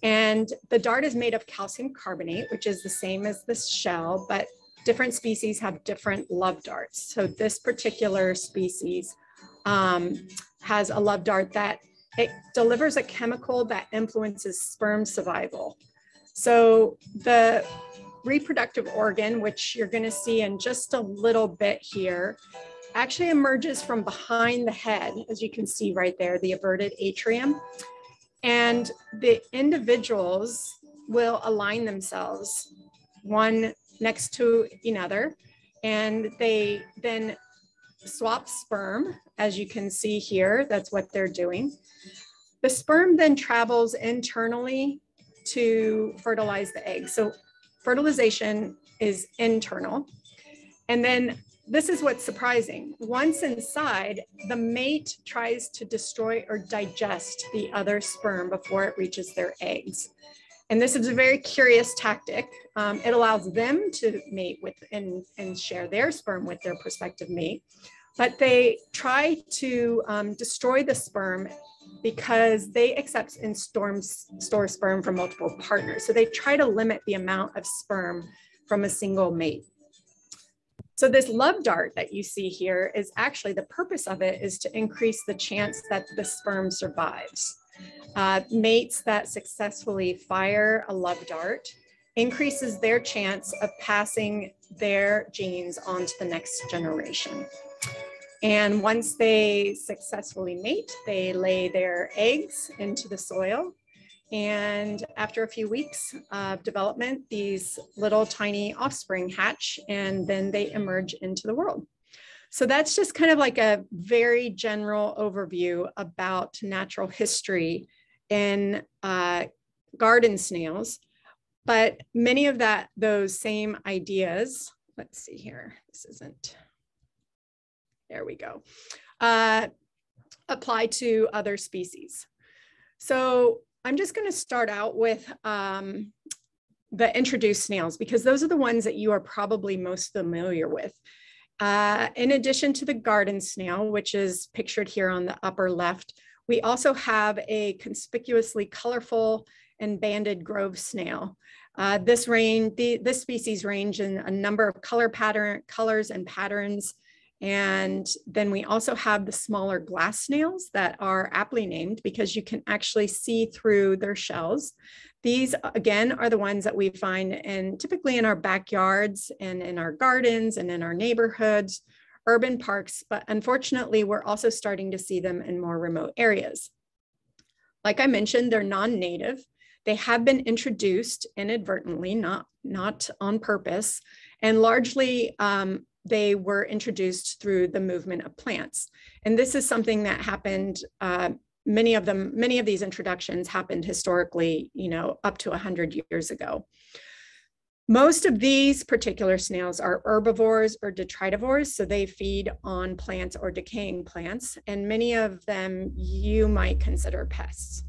N: And the dart is made of calcium carbonate, which is the same as the shell, but different species have different love darts. So this particular species um, has a love dart that it delivers a chemical that influences sperm survival. So the reproductive organ, which you're going to see in just a little bit here, actually emerges from behind the head, as you can see right there, the everted atrium. And the individuals will align themselves one next to another, and they then swap sperm, as you can see here, that's what they're doing. The sperm then travels internally to fertilize the egg. So fertilization is internal. And then this is what's surprising. Once inside, the mate tries to destroy or digest the other sperm before it reaches their eggs. And this is a very curious tactic. Um, it allows them to mate with and, and share their sperm with their prospective mate, but they try to um, destroy the sperm because they accept and storms, store sperm from multiple partners. So they try to limit the amount of sperm from a single mate. So this love dart that you see here is actually the purpose of it is to increase the chance that the sperm survives. Uh, mates that successfully fire a love dart increases their chance of passing their genes on to the next generation. And once they successfully mate, they lay their eggs into the soil. And after a few weeks of development, these little tiny offspring hatch and then they emerge into the world. So that's just kind of like a very general overview about natural history in uh, garden snails. But many of that, those same ideas, let's see here, this isn't, there we go, uh, apply to other species. So I'm just going to start out with um, the introduced snails because those are the ones that you are probably most familiar with. Uh, in addition to the garden snail, which is pictured here on the upper left, we also have a conspicuously colorful and banded grove snail. Uh, this range, the, this species range in a number of color pattern, colors and patterns. And then we also have the smaller glass snails that are aptly named because you can actually see through their shells. These again are the ones that we find in typically in our backyards and in our gardens and in our neighborhoods, urban parks, but unfortunately we're also starting to see them in more remote areas. Like I mentioned, they're non-native. They have been introduced inadvertently, not, not on purpose, and largely um, they were introduced through the movement of plants. And this is something that happened, uh, many of them, many of these introductions happened historically, you know, up to 100 years ago. Most of these particular snails are herbivores or detritivores, so they feed on plants or decaying plants, and many of them you might consider pests.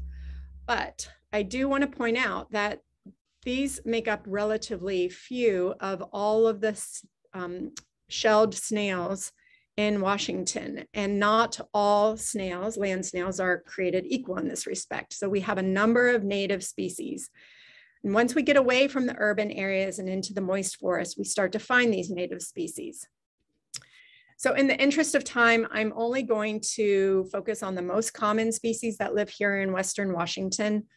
N: But I do want to point out that these make up relatively few of all of the um, shelled snails in Washington, and not all snails, land snails, are created equal in this respect. So we have a number of native species. And once we get away from the urban areas and into the moist forest, we start to find these native species. So in the interest of time, I'm only going to focus on the most common species that live here in Western Washington.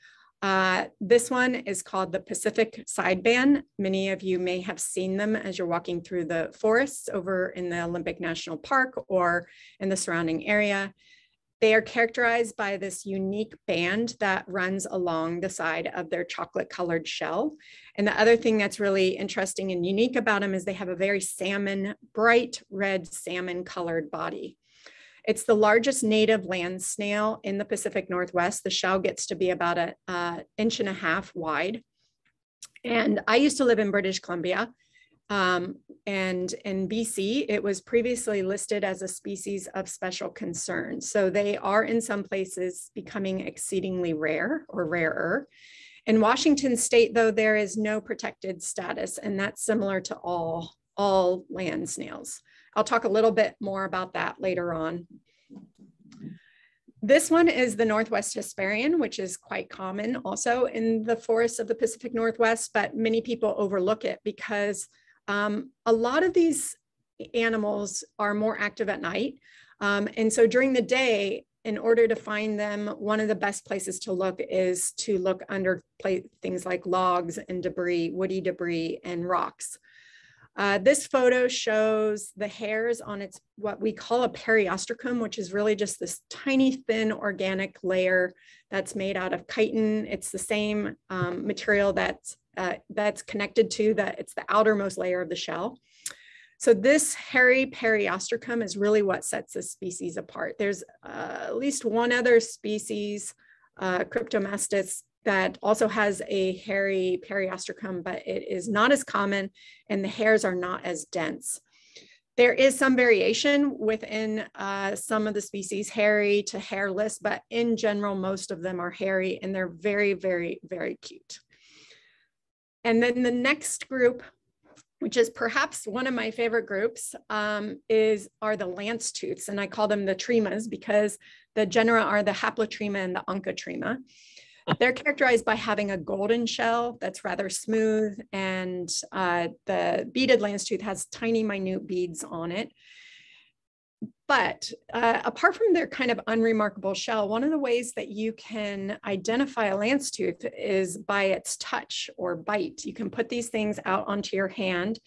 N: Uh, this one is called the Pacific sideband. Many of you may have seen them as you're walking through the forests over in the Olympic National Park or in the surrounding area. They are characterized by this unique band that runs along the side of their chocolate colored shell. And the other thing that's really interesting and unique about them is they have a very salmon, bright red salmon colored body. It's the largest native land snail in the Pacific Northwest. The shell gets to be about an inch and a half wide. And I used to live in British Columbia. Um, and in BC, it was previously listed as a species of special concern. So they are in some places becoming exceedingly rare or rarer. In Washington state, though, there is no protected status, and that's similar to all, all land snails. I'll talk a little bit more about that later on. This one is the Northwest Hesperian, which is quite common also in the forests of the Pacific Northwest, but many people overlook it because um, a lot of these animals are more active at night. Um, and so during the day, in order to find them, one of the best places to look is to look under things like logs and debris, woody debris and rocks. Uh, this photo shows the hairs on its what we call a periostracum, which is really just this tiny thin organic layer that's made out of chitin. It's the same um, material that's, uh, that's connected to that. It's the outermost layer of the shell. So this hairy periostracum is really what sets this species apart. There's uh, at least one other species, uh, Cryptomastix that also has a hairy periostracum, but it is not as common and the hairs are not as dense. There is some variation within uh, some of the species, hairy to hairless, but in general, most of them are hairy and they're very, very, very cute. And then the next group, which is perhaps one of my favorite groups, um, is are the lance tooths, and I call them the tremas because the genera are the haplotrema and the ancotrema. They're characterized by having a golden shell that's rather smooth, and uh, the beaded lance tooth has tiny, minute beads on it. But uh, apart from their kind of unremarkable shell, one of the ways that you can identify a lance tooth is by its touch or bite. You can put these things out onto your hand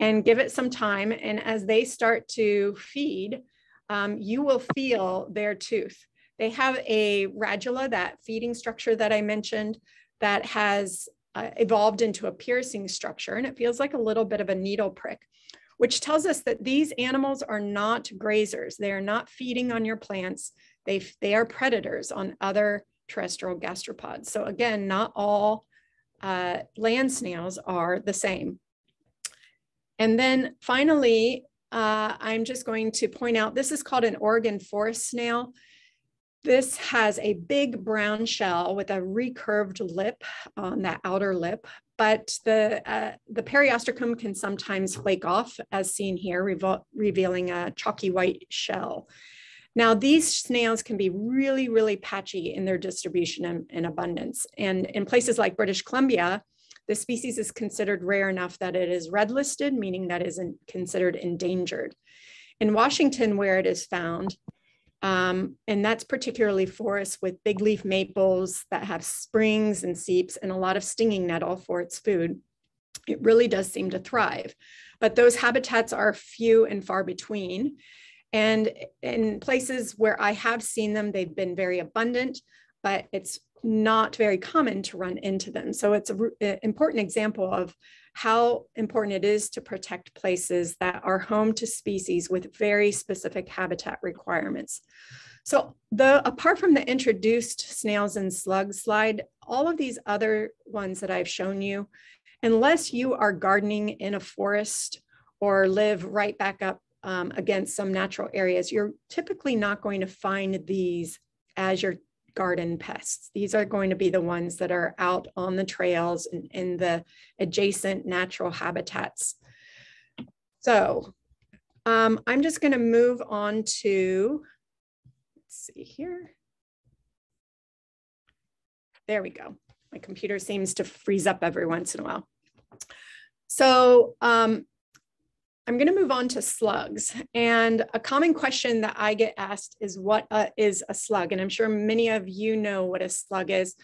N: and give it some time. And as they start to feed, um, you will feel their tooth. They have a radula, that feeding structure that I mentioned, that has uh, evolved into a piercing structure, and it feels like a little bit of a needle prick, which tells us that these animals are not grazers. They are not feeding on your plants. They, they are predators on other terrestrial gastropods. So again, not all uh, land snails are the same. And then finally, uh, I'm just going to point out, this is called an Oregon forest snail. This has a big brown shell with a recurved lip on that outer lip, but the, uh, the periostracum can sometimes flake off as seen here, revealing a chalky white shell. Now, these snails can be really, really patchy in their distribution and, and abundance. And in places like British Columbia, the species is considered rare enough that it is red listed, meaning that isn't considered endangered. In Washington, where it is found, um, and that's particularly forests with big leaf maples that have springs and seeps and a lot of stinging nettle for its food. It really does seem to thrive. But those habitats are few and far between. And in places where I have seen them, they've been very abundant, but it's not very common to run into them. So it's an important example of how important it is to protect places that are home to species with very specific habitat requirements. So the apart from the introduced snails and slugs slide, all of these other ones that I've shown you, unless you are gardening in a forest or live right back up um, against some natural areas, you're typically not going to find these as your garden pests. These are going to be the ones that are out on the trails and in the adjacent natural habitats. So um, I'm just going to move on to, let's see here. There we go. My computer seems to freeze up every once in a while. So um, I'm going to move on to slugs. And a common question that I get asked is what uh, is a slug? And I'm sure many of you know what a slug is.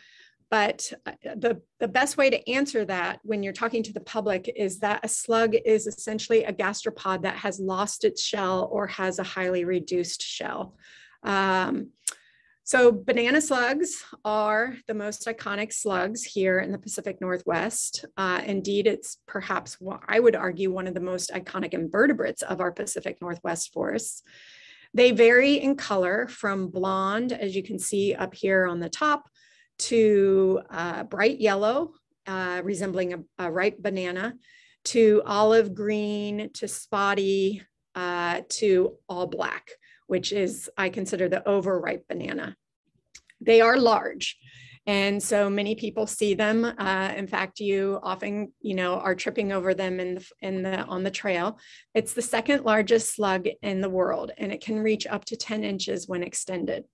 N: But uh, the, the best way to answer that when you're talking to the public is that a slug is essentially a gastropod that has lost its shell or has a highly reduced shell. Um, so banana slugs are the most iconic slugs here in the Pacific Northwest. Uh, indeed, it's perhaps, I would argue, one of the most iconic invertebrates of our Pacific Northwest forests. They vary in color from blonde, as you can see up here on the top, to uh, bright yellow, uh, resembling a, a, ripe banana, to olive green, to spotty, uh, to all black which is I consider the overripe banana. They are large. And so many people see them. Uh, in fact, you often, you know, are tripping over them in the, in the on the trail. It's the second largest slug in the world, and it can reach up to 10 inches when extended.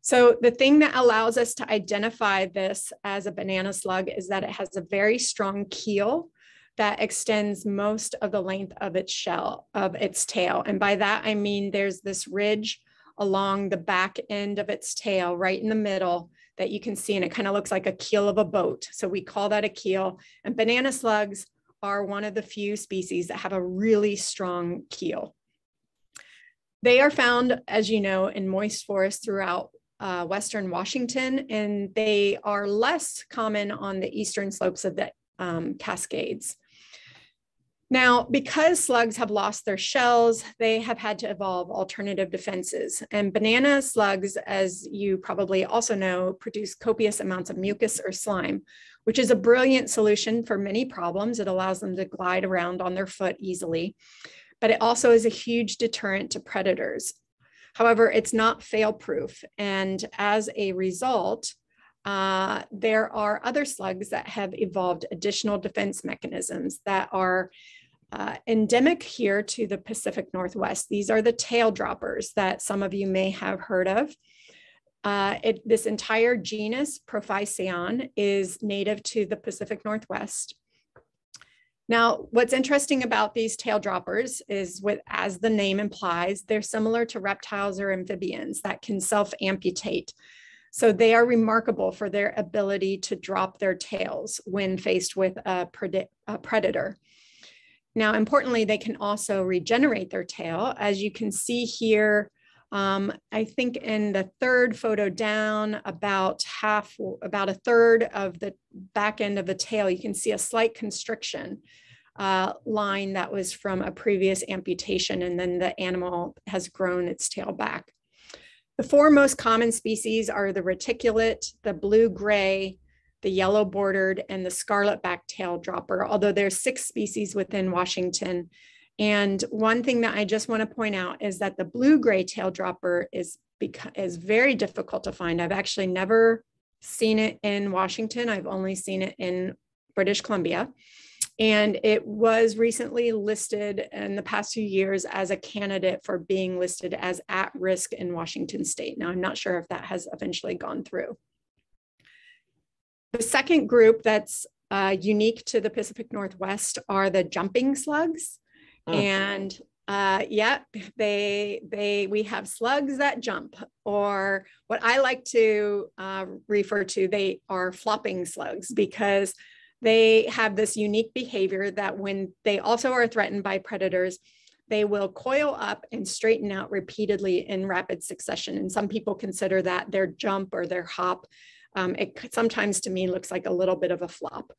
N: So the thing that allows us to identify this as a banana slug is that it has a very strong keel that extends most of the length of its shell, of its tail. And by that, I mean there's this ridge along the back end of its tail, right in the middle, that you can see, and it kind of looks like a keel of a boat. So we call that a keel. And banana slugs are one of the few species that have a really strong keel. They are found, as you know, in moist forests throughout uh, Western Washington, and they are less common on the eastern slopes of the um, Cascades. Now, because slugs have lost their shells, they have had to evolve alternative defenses. And banana slugs, as you probably also know, produce copious amounts of mucus or slime, which is a brilliant solution for many problems. It allows them to glide around on their foot easily, but it also is a huge deterrent to predators. However, it's not fail proof. And as a result, uh, there are other slugs that have evolved additional defense mechanisms that are uh, endemic here to the Pacific Northwest. These are the tail droppers that some of you may have heard of. Uh, it, this entire genus, Prophysaon, is native to the Pacific Northwest. Now, what's interesting about these tail droppers is with, as the name implies, they're similar to reptiles or amphibians that can self-amputate. So they are remarkable for their ability to drop their tails when faced with a, a predator. Now, importantly, they can also regenerate their tail. As you can see here, um, I think in the third photo down, about half, about a third of the back end of the tail, you can see a slight constriction uh, line that was from a previous amputation, and then the animal has grown its tail back. The four most common species are the reticulate, the blue-gray, the yellow bordered, and the scarlet back tail dropper, although there's six species within Washington And one thing that I just want to point out is that the blue gray tail dropper is is very difficult to find. I've actually never seen it in Washington. I've only seen it in British Columbia. And it was recently listed in the past few years as a candidate for being listed as at risk in Washington state. Now, I'm not sure if that has eventually gone through. The second group that's uh, unique to the Pacific Northwest are the jumping slugs. Mm. And uh, yeah, they they we have slugs that jump, or what I like to uh, refer to, they are flopping slugs because they have this unique behavior that when they also are threatened by predators, they will coil up and straighten out repeatedly in rapid succession. And some people consider that their jump or their hop. Um, it sometimes to me looks like a little bit of a flop.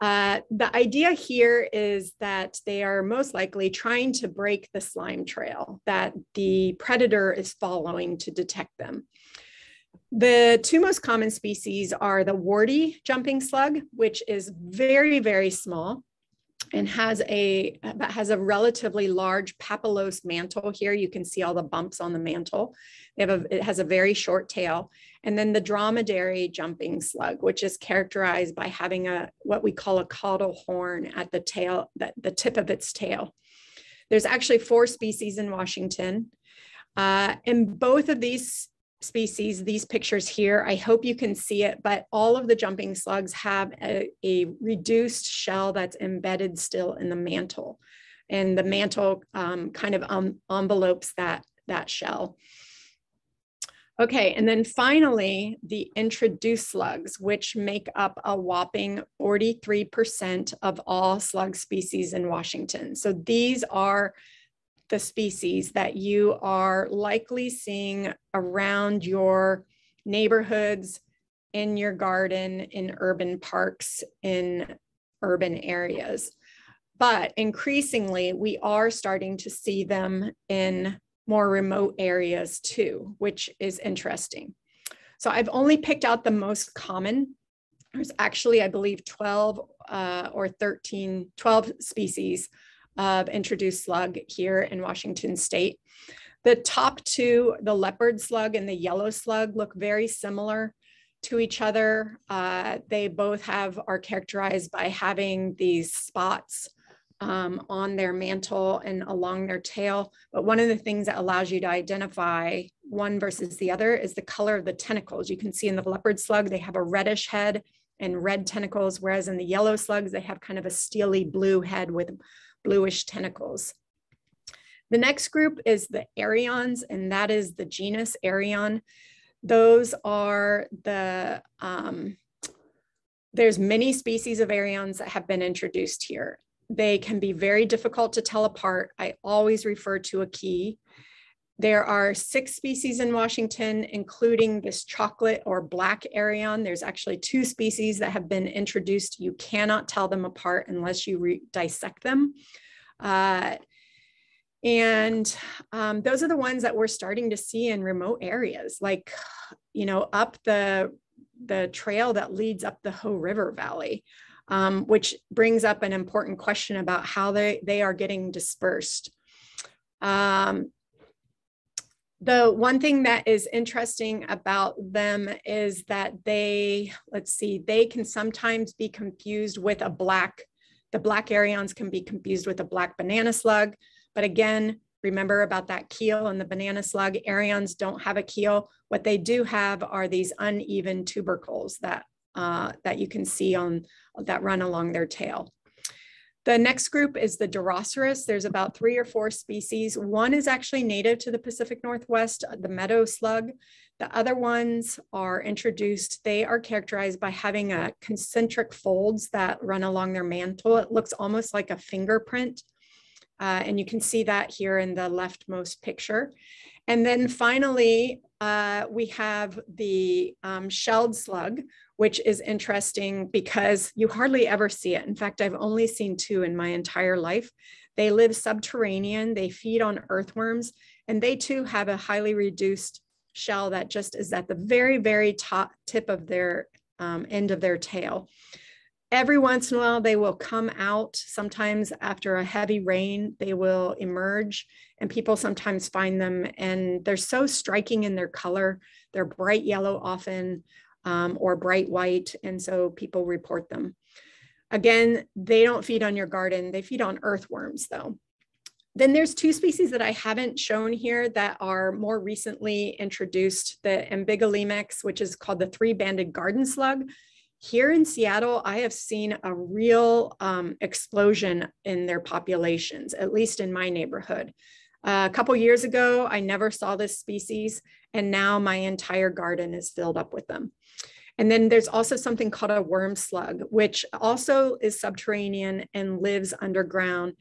N: Uh, the idea here is that they are most likely trying to break the slime trail that the predator is following to detect them. The two most common species are the warty jumping slug, which is very, very small and has a has a relatively large papillose mantle here. You can see all the bumps on the mantle. They have a, it has a very short tail. And then the dromedary jumping slug, which is characterized by having a what we call a caudal horn at the tail, that the tip of its tail. There's actually four species in Washington. Uh, and both of these species, these pictures here, I hope you can see it, but all of the jumping slugs have a, a reduced shell that's embedded still in the mantle. And the mantle um, kind of um, envelopes that, that shell. Okay, and then finally, the introduced slugs, which make up a whopping 43% of all slug species in Washington. So these are the species that you are likely seeing around your neighborhoods, in your garden, in urban parks, in urban areas. But increasingly, we are starting to see them in more remote areas too, which is interesting. So I've only picked out the most common. There's actually, I believe, 12 uh, or 13, 12 species of introduced slug here in Washington state. The top two, the leopard slug and the yellow slug, look very similar to each other. Uh, they both have are characterized by having these spots um, on their mantle and along their tail. But one of the things that allows you to identify one versus the other is the color of the tentacles. You can see in the leopard slug, they have a reddish head and red tentacles, whereas in the yellow slugs, they have kind of a steely blue head with bluish tentacles. The next group is the Arions, and that is the genus Arion. Those are the, um, there's many species of Arions that have been introduced here. They can be very difficult to tell apart. I always refer to a key. There are six species in Washington, including this chocolate or black Arion. There's actually two species that have been introduced. You cannot tell them apart unless you dissect them. Uh, and um, those are the ones that we're starting to see in remote areas, like, you know, up the, the trail that leads up the Hoh River Valley, um, which brings up an important question about how they, they are getting dispersed. Um, the one thing that is interesting about them is that they, let's see, they can sometimes be confused with a black, the black Arions can be confused with a black banana slug. But again, remember about that keel and the banana slug, Arions don't have a keel. What they do have are these uneven tubercles that, uh, that you can see on that run along their tail. The next group is the Deroceras. There's about three or four species. One is actually native to the Pacific Northwest, the meadow slug. The other ones are introduced. They are characterized by having a concentric folds that run along their mantle. It looks almost like a fingerprint. Uh, and you can see that here in the leftmost picture. And then finally, uh, we have the um, shelled slug, which is interesting because you hardly ever see it. In fact, I've only seen two in my entire life. They live subterranean, they feed on earthworms, and they too have a highly reduced shell that just is at the very, very top tip of their um, end of their tail. every once in a while, they will come out. Sometimes after a heavy rain, they will emerge, and people sometimes find them. And they're so striking in their color. They're bright yellow often, um, or bright white. And so people report them. Again, they don't feed on your garden, they feed on earthworms, though. Then there's two species that I haven't shown here that are more recently introduced, the Ambigolimax, which is called the three-banded garden slug. Here in Seattle, I have seen a real um, explosion in their populations, at least in my neighborhood. Uh, a couple years ago, I never saw this species, and now my entire garden is filled up with them. And then there's also something called a worm slug, which also is subterranean and lives underground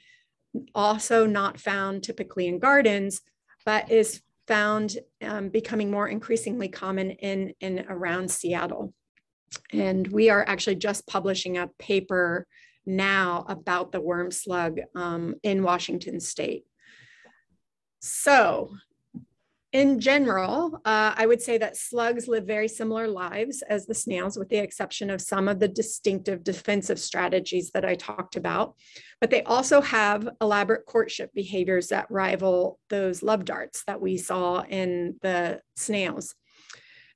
N: also not found typically in gardens, but is found um, becoming more increasingly common in and around Seattle. And we are actually just publishing a paper now about the worm slug um, in Washington state. So in general, uh, I would say that slugs live very similar lives as the snails, with the exception of some of the distinctive defensive strategies that I talked about. But they also have elaborate courtship behaviors that rival those love darts that we saw in the snails.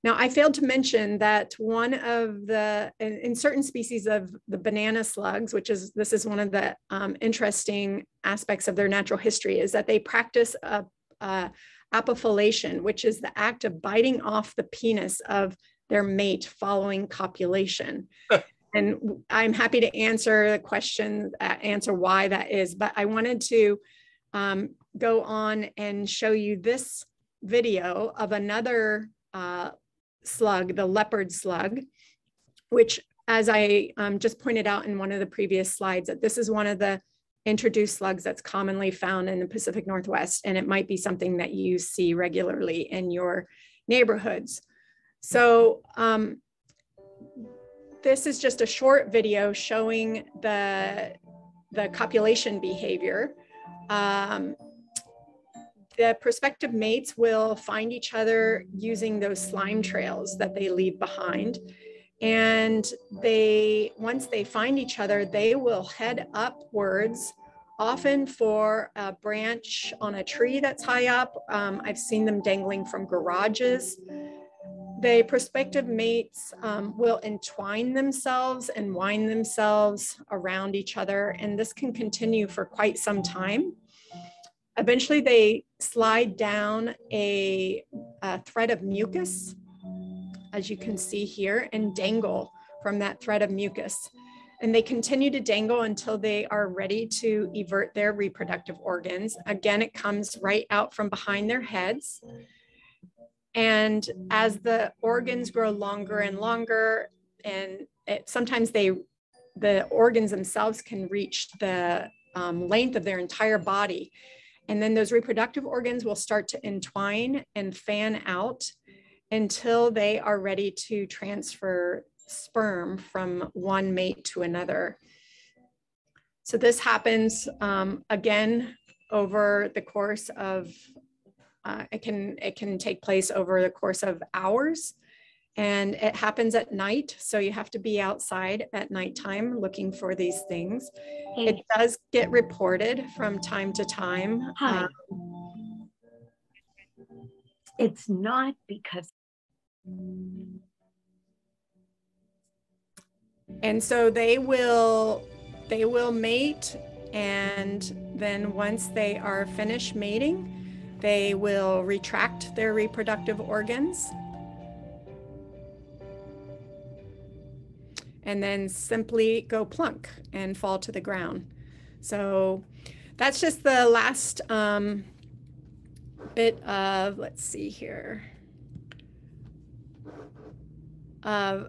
N: Now, I failed to mention that one of the, in, in, certain species of the banana slugs, which is, this is one of the um, interesting aspects of their natural history, is that they practice a, a apophallation, which is the act of biting off the penis of their mate following copulation. (laughs) and I'm happy to answer the question, uh, answer why that is, but I wanted to um, go on and show you this video of another uh, slug, the leopard slug, which as I um, just pointed out in one of the previous slides, that this is one of the introduced slugs that's commonly found in the Pacific Northwest, and it might be something that you see regularly in your neighborhoods. So um, this is just a short video showing the, the copulation behavior. Um, the prospective mates will find each other using those slime trails that they leave behind and they once they find each other they will head upwards often for a branch on a tree that's high up. Um, i've seen them dangling from garages. The prospective mates um, will entwine themselves and wind themselves around each other and this can continue for quite some time. Eventually they slide down a, a thread of mucus as you can see here, and dangle from that thread of mucus. And they continue to dangle until they are ready to evert their reproductive organs. Again, it comes right out from behind their heads. And as the organs grow longer and longer, and it, sometimes they, the organs themselves can reach the um, length of their entire body. And then those reproductive organs will start to entwine and fan out until they are ready to transfer sperm from one mate to another. So this happens um, again over the course of, uh, it, can, it can take place over the course of hours and it happens at night. So you have to be outside at nighttime looking for these things. Hey. It does get reported from time to time.
O: Hi. Um, it's not because
N: and so they will they will mate and then once they are finished mating they will retract their reproductive organs. And then simply go plunk and fall to the ground. So that's just the last um, bit of let's see here uh,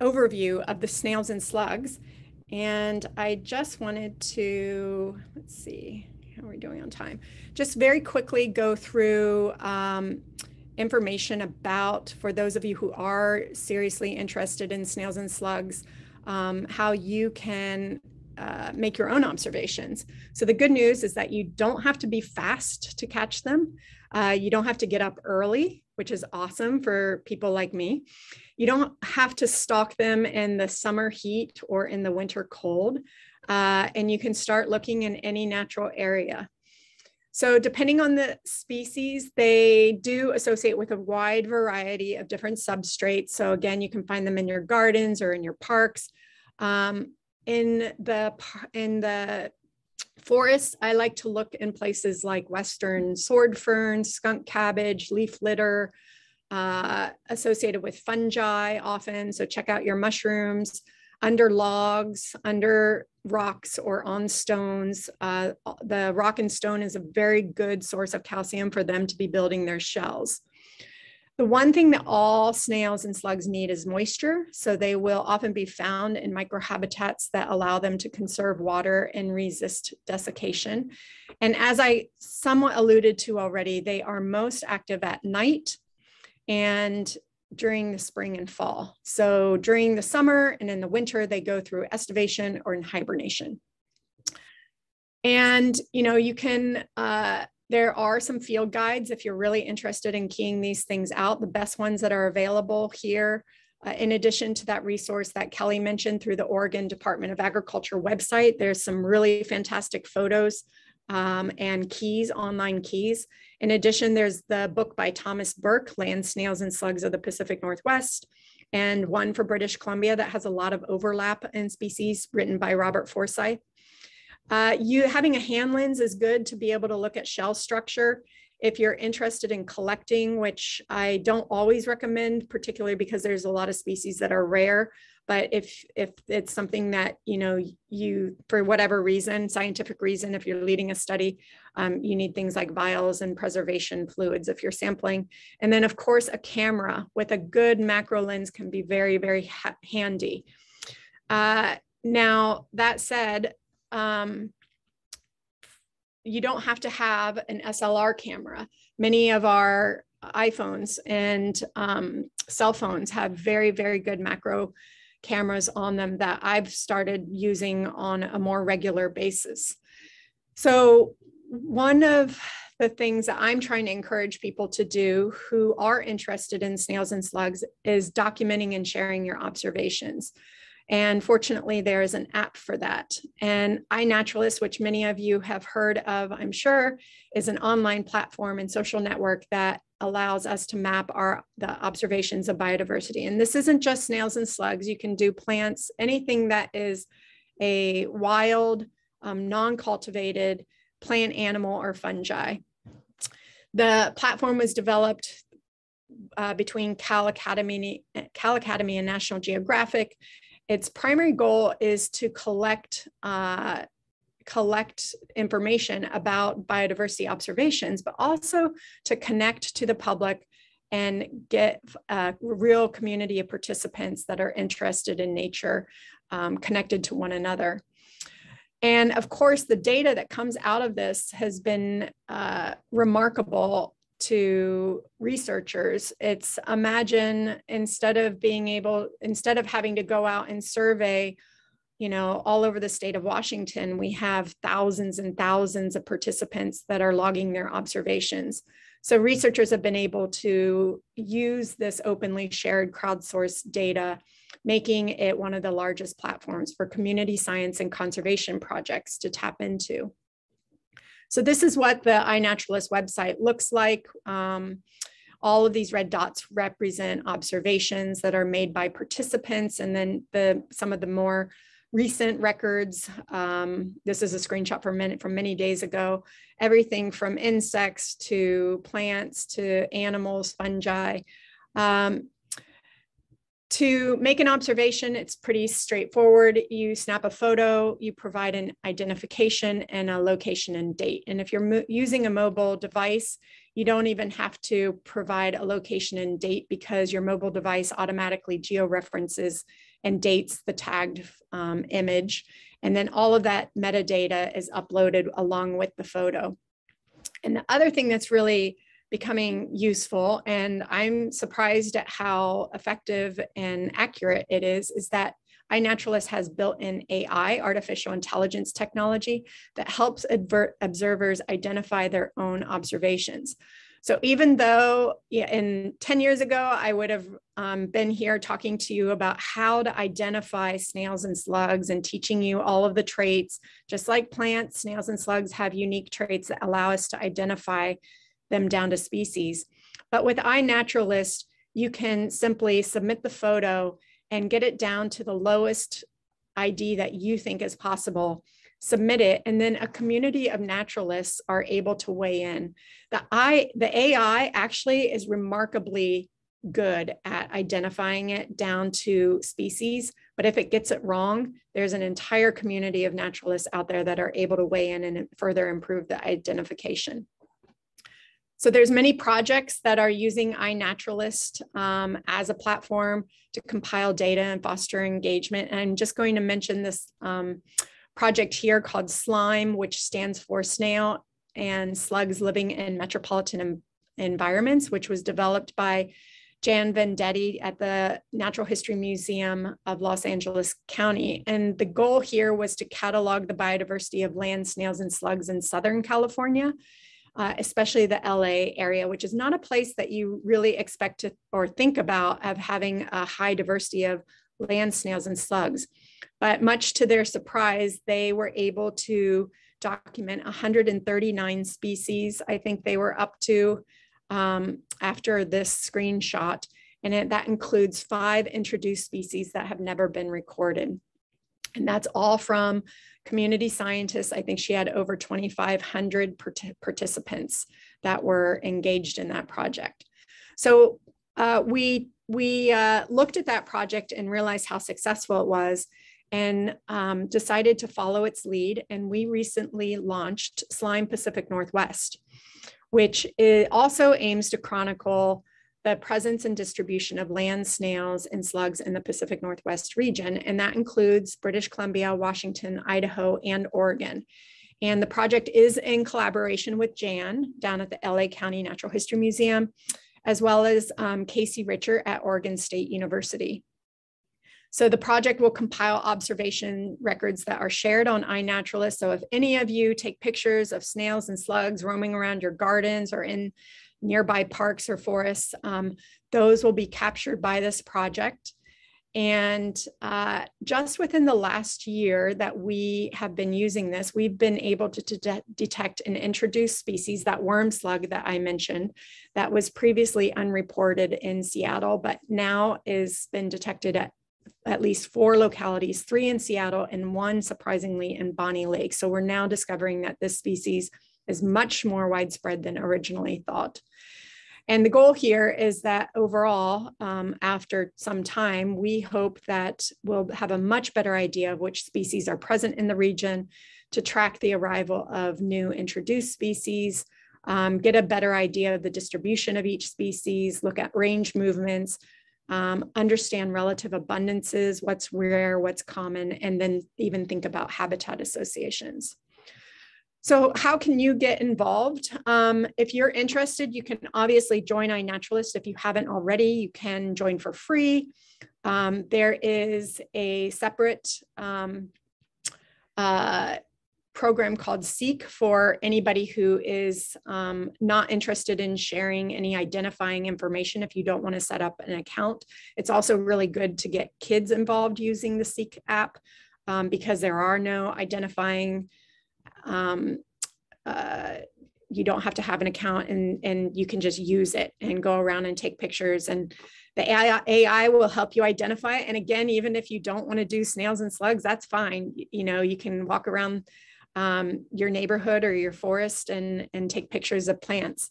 N: overview of the snails and slugs. And I just wanted to, let's see, how are we doing on time? Just very quickly go through um, information about, for those of you who are seriously interested in snails and slugs, um, how you can uh, make your own observations. So the good news is that you don't have to be fast to catch them. Uh, you don't have to get up early, which is awesome for people like me. You don't have to stalk them in the summer heat or in the winter cold. Uh, and you can start looking in any natural area. So depending on the species, they do associate with a wide variety of different substrates. So again, you can find them in your gardens or in your parks. Um, in the in the forests, I like to look in places like western sword fern, skunk cabbage, leaf litter, uh, associated with fungi often. So check out your mushrooms under logs, under rocks or on stones. Uh, the rock and stone is a very good source of calcium for them to be building their shells. The one thing that all snails and slugs need is moisture. So they will often be found in microhabitats that allow them to conserve water and resist desiccation. And as I somewhat alluded to already, they are most active at night and during the spring and fall. So during the summer and in the winter, they go through estivation or in hibernation. And, you know, you can, uh, there are some field guides if you're really interested in keying these things out. The best ones that are available here, uh, in addition to that resource that Kelly mentioned through the Oregon Department of Agriculture website, there's some really fantastic photos um, and keys, online keys. In addition, there's the book by Thomas Burke, Land Snails and Slugs of the Pacific Northwest, and one for British Columbia that has a lot of overlap in species written by Robert Forsyth. Uh, you having a hand lens is good to be able to look at shell structure. If you're interested in collecting, which I don't always recommend, particularly because there's a lot of species that are rare, but if if it's something that you know you for whatever reason scientific reason if you're leading a study um, you need things like vials and preservation fluids if you're sampling and then of course a camera with a good macro lens can be very very ha handy uh, now that said um, you don't have to have an slr camera many of our iPhones and um, cell phones have very, very good macro cameras on them that I've started using on a more regular basis. So one of the things that I'm trying to encourage people to do who are interested in snails and slugs is documenting and sharing your observations. And fortunately, there is an app for that. And iNaturalist, which many of you have heard of, I'm sure, is an online platform and social network that allows us to map our the observations of biodiversity. And this isn't just snails and slugs. You can do plants, anything that is a wild, um, non-cultivated plant, animal, or fungi. The platform was developed uh, between Cal Academy, Cal Academy and National Geographic. Its primary goal is to collect uh, collect information about biodiversity observations, but also to connect to the public and get a uh, real community of participants that are interested in nature um, connected to one another. And of course, the data that comes out of this has been uh, remarkable to researchers. It's imagine instead of being able, instead of having to go out and survey you know, all over the state of Washington, we have thousands and thousands of participants that are logging their observations. So researchers have been able to use this openly shared crowdsourced data, making it one of the largest platforms for community science and conservation projects to tap into. So this is what the iNaturalist website looks like. Um, all of these red dots represent observations that are made by participants and then the some of the more recent records. Um, this is a screenshot from many, from many days ago. Everything from insects to plants to animals, fungi. Um, to make an observation, it's pretty straightforward. You snap a photo, you provide an identification and a location and date. And if you're using a mobile device, you don't even have to provide a location and date because your mobile device automatically georeferences and dates the tagged um, image. And then all of that metadata is uploaded along with the photo. And the other thing that's really becoming useful, and I'm surprised at how effective and accurate it is, is that iNaturalist has built-in AI, artificial intelligence technology, that helps observers identify their own observations. So even though yeah, in 10 years ago, I would have um, been here talking to you about how to identify snails and slugs and teaching you all of the traits, just like plants, snails and slugs have unique traits that allow us to identify them down to species. But with iNaturalist, you can simply submit the photo and get it down to the lowest ID that you think is possible submit it, and then a community of naturalists are able to weigh in. The, I, the AI actually is remarkably good at identifying it down to species, but if it gets it wrong, there's an entire community of naturalists out there that are able to weigh in and further improve the identification. So there's many projects that are using iNaturalist um, as a platform to compile data and foster engagement. And I'm just going to mention this um, project here called SLIME, which stands for Snail and Slugs Living in Metropolitan Environments, which was developed by Jann Vendetti at the Natural History Museum of Los Angeles County. And the goal here was to catalog the biodiversity of land snails and slugs in Southern California, uh, especially the LA area, which is not a place that you really expect to or think about of having a high diversity of land snails and slugs. But much to their surprise, they were able to document 139 species. I think they were up to um, after this screenshot. And it, that includes five introduced species that have never been recorded. And that's all from community scientists. I think she had over 2,500 part participants that were engaged in that project. So uh, we, we uh, looked at that project and realized how successful it was and um, decided to follow its lead. And we recently launched Slime Pacific Northwest, which also aims to chronicle the presence and distribution of land snails and slugs in the Pacific Northwest region. And that includes British Columbia, Washington, Idaho, and Oregon. And the project is in collaboration with Jann down at the LA County Natural History Museum, as well as um, Casey Richart at Oregon State University. So the project will compile observation records that are shared on iNaturalist. So if any of you take pictures of snails and slugs roaming around your gardens or in nearby parks or forests, um, those will be captured by this project. And uh, just within the last year that we have been using this, we've been able to de detect an introduced species, that worm slug that I mentioned, that was previously unreported in Seattle, but now is been detected at at least four localities, three in Seattle and one surprisingly in Bonney Lake. So we're now discovering that this species is much more widespread than originally thought. And the goal here is that overall, um, after some time, we hope that we'll have a much better idea of which species are present in the region to track the arrival of new introduced species, um, get a better idea of the distribution of each species, look at range movements, um, understand relative abundances, what's rare, what's common, and then even think about habitat associations. So how can you get involved? Um, if you're interested, you can obviously join iNaturalist. If you haven't already, you can join for free. Um, there is a separate um, uh, program called Seek for anybody who is um, not interested in sharing any identifying information if you don't want to set up an account. It's also really good to get kids involved using the Seek app um, because there are no identifying, um, uh, you don't have to have an account and, and you can just use it and go around and take pictures and the AI, AI will help you identify it. And again, even if you don't want to do snails and slugs, that's fine. You know, you can walk around um, your neighborhood or your forest and, and take pictures of plants.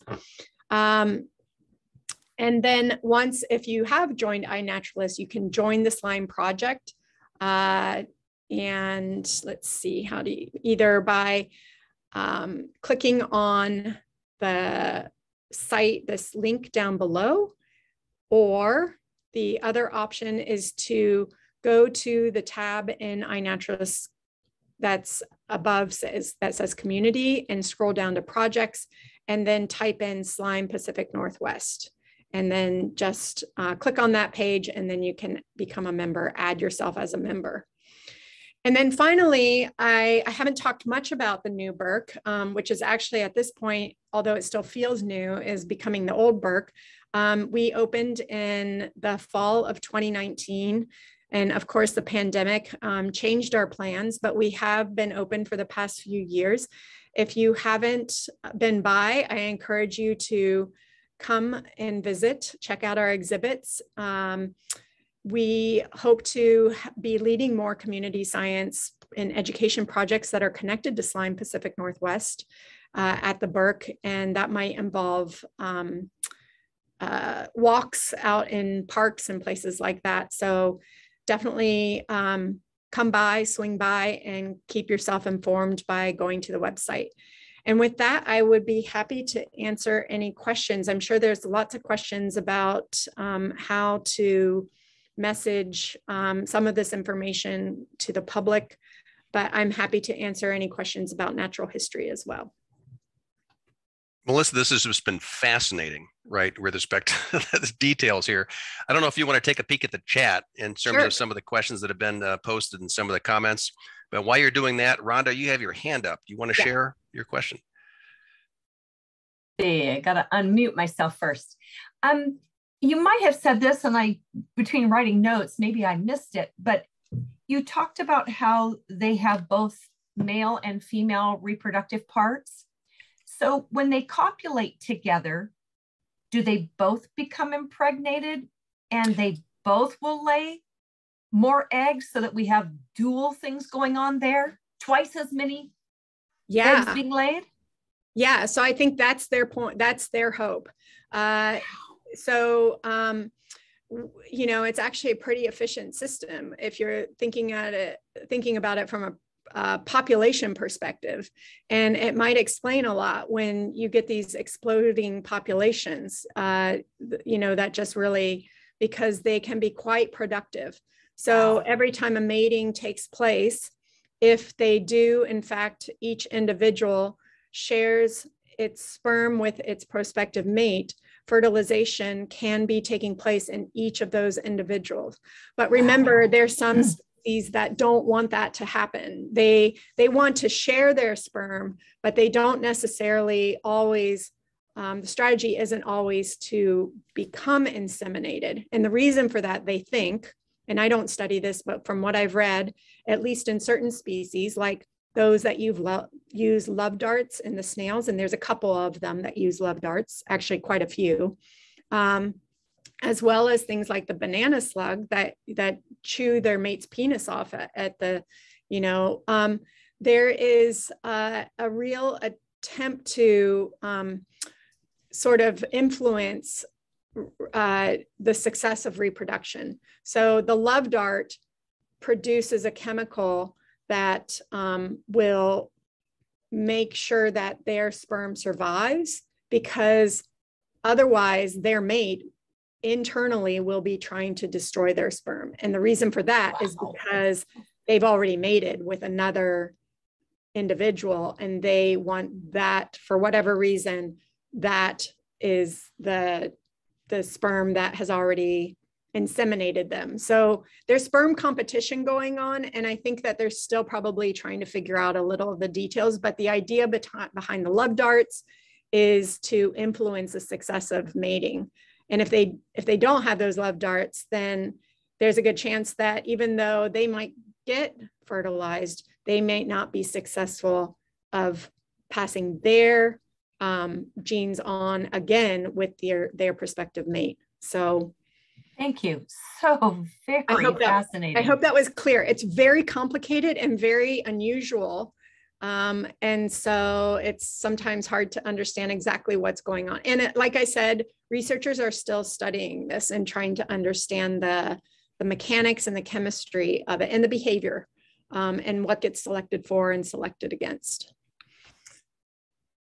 N: Um, and then once, if you have joined iNaturalist, you can join the slime project. Uh, and let's see, how do you, either by um, clicking on the site, this link down below, or the other option is to go to the tab in iNaturalist that's above says that says community and scroll down to projects and then type in slime Pacific Northwest. and then just uh, click on that page and then you can become a member, add yourself as a member. And then finally, I, I haven't talked much about the new Burke, um, which is actually at this point, although it still feels new, is becoming the old Burke. Um, we opened in the fall of 2019. And of course, the pandemic um, changed our plans, but we have been open for the past few years. If you haven't been by, I encourage you to come and visit, check out our exhibits. Um, we hope to be leading more community science and education projects that are connected to Slime Pacific Northwest uh, at the Burke, and that might involve um, uh, walks out in parks and places like that. So definitely um, come by, swing by, and keep yourself informed by going to the website. And with that, I would be happy to answer any questions. I'm sure there's lots of questions about um, how to message um, some of this information to the public, but I'm happy to answer any questions about natural history as well.
A: Melissa, this has just been fascinating, right? With respect (laughs) to the details here. I don't know if you want to take a peek at the chat in terms sure. of some of the questions that have been uh, posted and some of the comments. But while you're doing that, Rhonda, you have your hand up. Do you want to yeah. share your question?
P: Hey, I got to unmute myself first. Um, you might have said this, and I, between writing notes, maybe I missed it, but you talked about how they have both male and female reproductive parts. So when they copulate together, do they both become impregnated and they both will lay more eggs so that we have dual things going on there? Twice as many
N: yeah.
P: eggs being laid?
N: Yeah. So I think that's their point. That's their hope. Uh, so, um, you know, it's actually a pretty efficient system if you're thinking at it, thinking about it from a uh, population perspective. And it might explain a lot when you get these exploding populations, uh, you know, that just really, because they can be quite productive. So every time a mating takes place, if they do, in fact, each individual shares its sperm with its prospective mate, fertilization can be taking place in each of those individuals. But remember, there's some species that don't want that to happen. They they want to share their sperm, but they don't necessarily always. Um, the strategy isn't always to become inseminated, and the reason for that, they think, and I don't study this, but from what I've read, at least in certain species, like those that you've lo- use love darts in the snails, and there's a couple of them that use love darts, actually quite a few. Um, as well as things like the banana slug that that chew their mate's penis off at, at the, you know, um, there is a, a real attempt to um, sort of influence uh, the success of reproduction. So the love dart produces a chemical that um, will make sure that their sperm survives because otherwise their mate internally will be trying to destroy their sperm. And the reason for that wow. is because they've already mated with another individual and they want that for whatever reason that is the the sperm that has already inseminated them. So there's sperm competition going on. And I think that they're still probably trying to figure out a little of the details, but the idea behind the love darts is to influence the success of mating. And if they if they don't have those love darts, then there's a good chance that even though they might get fertilized, they may not be successful of passing their um, genes on again with their their prospective mate. So
P: Thank you. So (laughs) very
N: I hope
P: fascinating.
N: That, I hope that was clear. It's very complicated and very unusual. Um, and so it's sometimes hard to understand exactly what's going on. And it, like I said, researchers are still studying this and trying to understand the, the mechanics and the chemistry of it and the behavior um, and what gets selected for and selected against.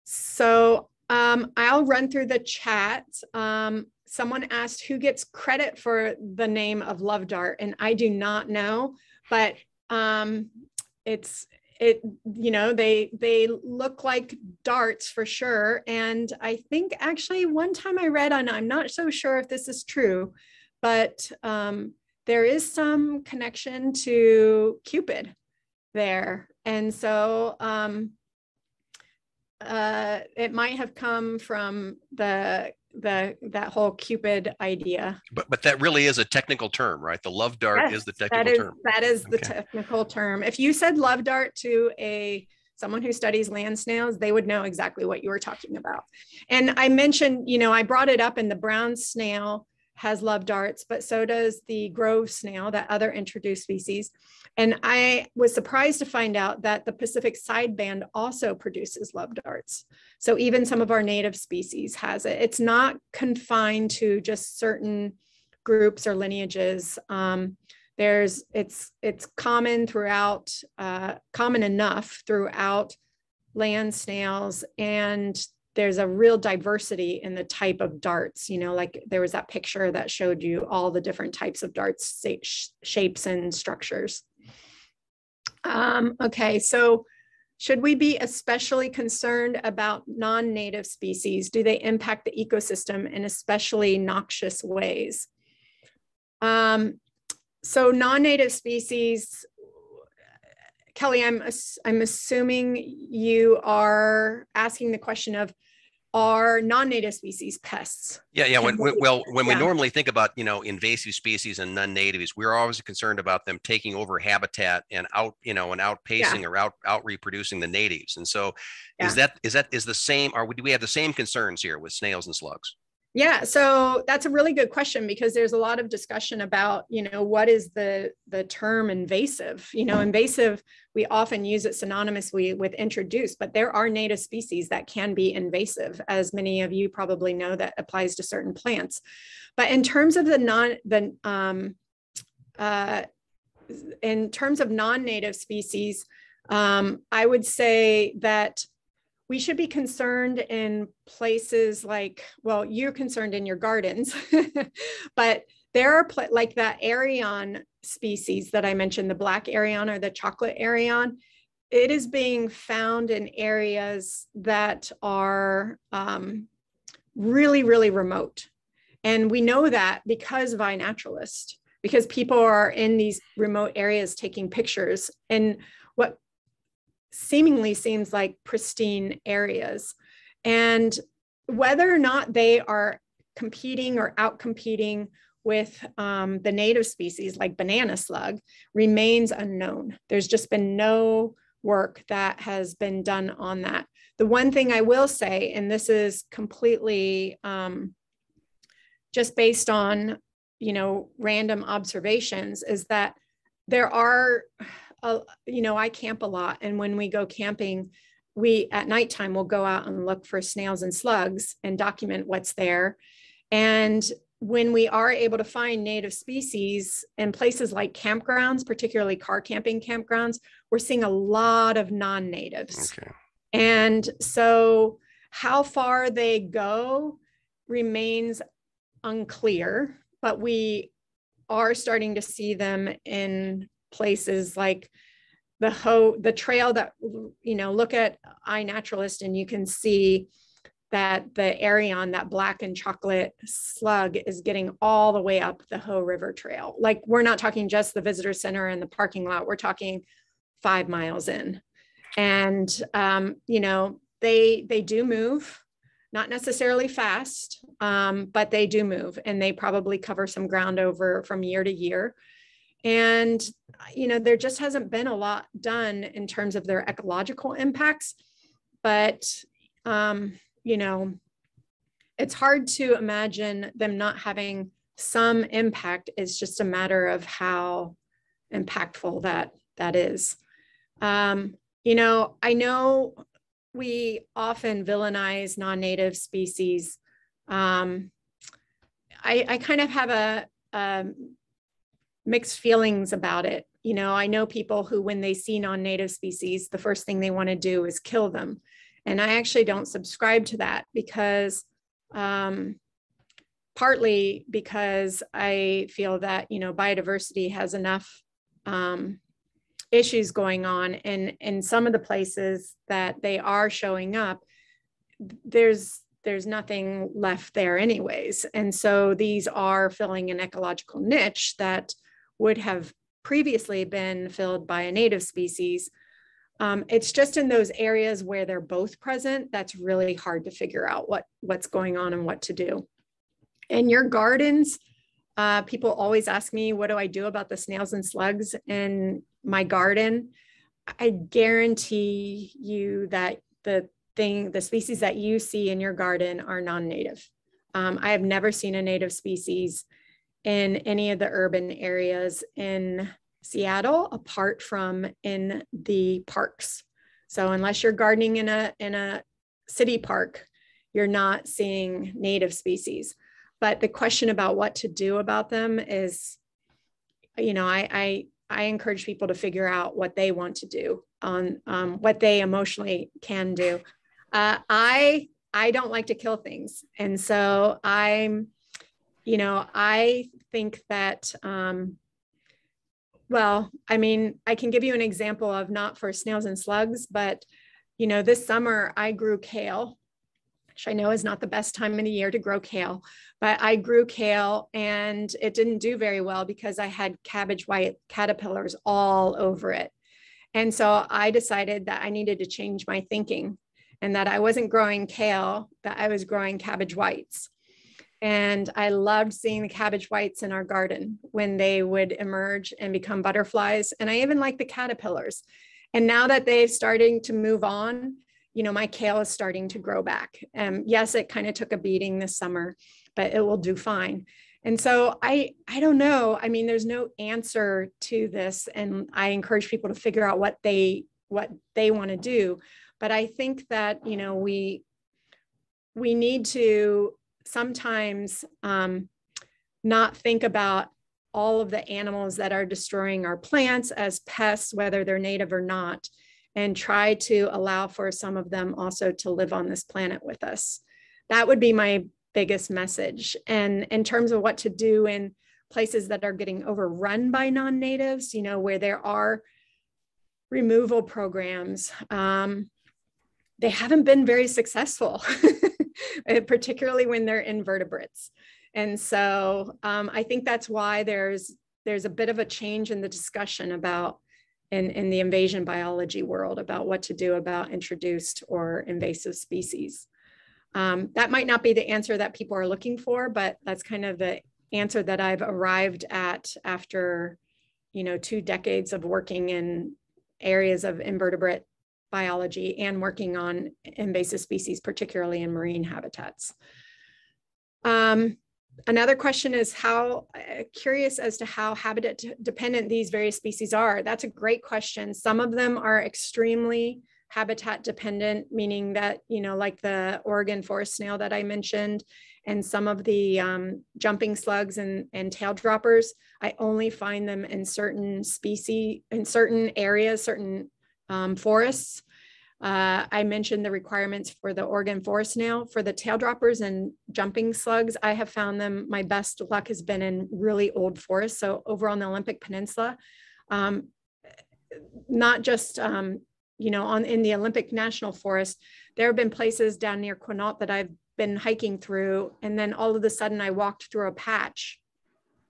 N: So um, I'll run through the chat. Um, someone asked who gets credit for the name of Love Dart, and I do not know, but um, it's it you know they they look like darts for sure. And i think actually one time i read on i'm not so sure if this is true but um, there is some connection to cupid there. And so um, uh, it might have come from the the that whole cupid idea
A: But but that really is a technical term, right? The love dart
N: Yes,
A: is the technical
N: is
A: term.
N: that is the technical term if you said love dart to a someone who studies land snails they would know exactly what you were talking about and i mentioned you know i brought it up in the brown snail has love darts but so does the grove snail that other introduced species. And i was surprised to find out that the pacific sideband also produces love darts so even some of our native species has it. It's not confined to just certain groups or lineages. Um, there's it's it's common throughout uh, common enough throughout land snails and there's a real diversity in the type of darts you know like there was that picture that showed you all the different types of darts shapes and structures. Um, okay so should we be especially concerned about non-native species? Do they impact the ecosystem in especially noxious ways? Um, so non-native species, Kelly, I'm, I'm assuming you are asking the question of, are non-native species pests?
A: Yeah, yeah. When,
N: we-
A: well, when we normally think about, you know, invasive species and non-natives, we're always concerned about them taking over habitat and out, you know, and outpacing or out out reproducing the natives. And so, is
N: Yeah.
A: that is that is the same? Are we do we have the same concerns here with snails and slugs?
N: Yeah, so that's a really good question because there's a lot of discussion about, you know, what is the the term invasive? You know, invasive, we often use it synonymously with introduced, but there are native species that can be invasive, as many of you probably know that applies to certain plants. But in terms of the non the um uh in terms of non-native species, um, I would say that we should be concerned in places like, well, you're concerned in your gardens, (laughs) but there are pla- like that Arion species that I mentioned, the black Arion or the chocolate Arion. It is being found in areas that are um, really, really remote. And we know that because of iNaturalist, because people are in these remote areas taking pictures. And what seemingly seems like pristine areas. And whether or not they are competing or outcompeting with um, the native species like banana slug remains unknown. There's just been no work that has been done on that. The one thing I will say, and this is completely um, just based on, you know, random observations, is that there are uh, you know, I camp a lot. And when we go camping, we at nighttime will go out and look for snails and slugs and document what's there. And when we are able to find native species in places like campgrounds, particularly car camping campgrounds, we're seeing a lot of non natives.
A: Okay.
N: And so, how far they go remains unclear, but we are starting to see them in places like the Hoh the trail that you know look at iNaturalist and you can see that the Arion, that black and chocolate slug is getting all the way up the Hoh River Trail. Like we're not talking just the visitor center and the parking lot, we're talking five miles in. And um, you know, they they do move, not necessarily fast, um, but they do move and they probably cover some ground over from year to year. And, you know, there just hasn't been a lot done in terms of their ecological impacts. But, um, you know, it's hard to imagine them not having some impact. It's just a matter of how impactful that that is. Um, you know, I know we often villainize non-native species. Um, I, I kind of have a, um, mixed feelings about it. You know, I know people who, when they see non native species, the first thing they want to do is kill them. And I actually don't subscribe to that because, um, partly because I feel that, you know, biodiversity has enough um, issues going on and in some of the places that they are showing up there's there's nothing left there anyways and so these are filling an ecological niche that would have previously been filled by a native species. Um, it's just in those areas where they're both present that's really hard to figure out what what's going on and what to do. In your gardens uh, people always ask me what do i do about the snails and slugs in my garden? I guarantee you that the thing the species that you see in your garden are non-native. Um, i have never seen a native species in any of the urban areas in Seattle apart from in the parks. So unless you're gardening in a in a city park, you're not seeing native species. But the question about what to do about them is, you know, I I, I encourage people to figure out what they want to do on um, what they emotionally can do. Uh, I I don't like to kill things, and so I'm, you know, I think that um, well, I mean, I can give you an example of not for snails and slugs, but you know, this summer I grew kale, which I know is not the best time of the year to grow kale, but I grew kale and it didn't do very well because I had cabbage white caterpillars all over it. And so I decided that I needed to change my thinking and that I wasn't growing kale, that I was growing cabbage whites. And I loved seeing the cabbage whites in our garden when they would emerge and become butterflies. And I even like the caterpillars. And now that they're starting to move on, you know, my kale is starting to grow back. Um, yes, it kind of took a beating this summer, but it will do fine. And so I I don't know. I mean, there's no answer to this. And I encourage people to figure out what they what they want to do. But I think that, you know, we we need to sometimes um, not think about all of the animals that are destroying our plants as pests, whether they're native or not, and try to allow for some of them also to live on this planet with us. That would be my biggest message. And in terms of what to do in places that are getting overrun by non-natives, you know, where there are removal programs, um, they haven't been very successful. (laughs) (laughs) particularly when they're invertebrates. And so um, I think that's why there's there's a bit of a change in the discussion about in, in the invasion biology world about what to do about introduced or invasive species. Um, that might not be the answer that people are looking for, but that's kind of the answer that I've arrived at after, you know, two decades of working in areas of invertebrate biology and working on invasive species, particularly in marine habitats. Um, another question is how, uh, curious as to how habitat dependent these various species are. That's a great question. Some of them are extremely habitat dependent, meaning that, you know, like the Oregon forest snail that I mentioned, and some of the um, jumping slugs and, and tail droppers, I only find them in certain species, in certain areas, certain um, forests. Uh, I mentioned the requirements for the Oregon forest snail. For the tail droppers and jumping slugs, I have found them, my best luck has been in really old forests. So over on the Olympic Peninsula, um, not just, um, you know, on in the Olympic National Forest, there have been places down near Quinault that I've been hiking through. And then all of a sudden I walked through a patch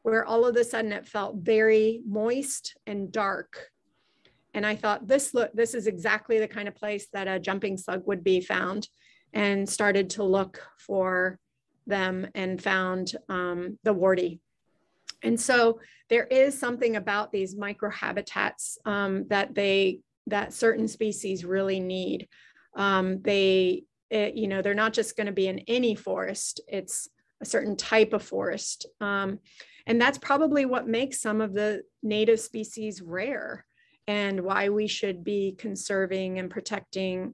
N: where all of a sudden it felt very moist and dark and I thought this look this is exactly the kind of place that a jumping slug would be found, and started to look for them and found um, the warty. And so there is something about these microhabitats um, that they that certain species really need. Um, they, it, you know, they're not just going to be in any forest. It's a certain type of forest. Um, and that's probably what makes some of the native species rare and why we should be conserving and protecting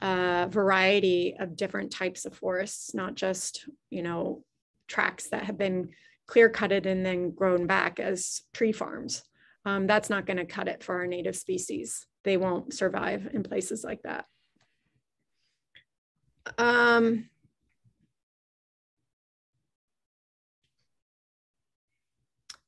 N: a variety of different types of forests, not just, you know, tracks that have been clear cutted and then grown back as tree farms. Um, that's not going to cut it for our native species. They won't survive in places like that. Um,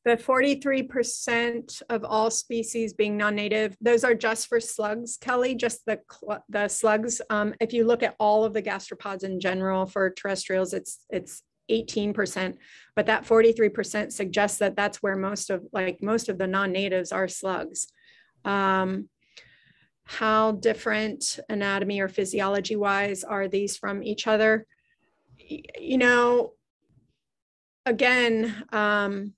N: The 43% of all species being non-native, those are just for slugs, Kelly, just the, the slugs. Um, if you look at all of the gastropods in general for terrestrials, it's, it's 18%, but that 43% suggests that that's where most of like most of the non-natives are slugs. Um, how different anatomy or physiology wise are these from each other? You know, again, um,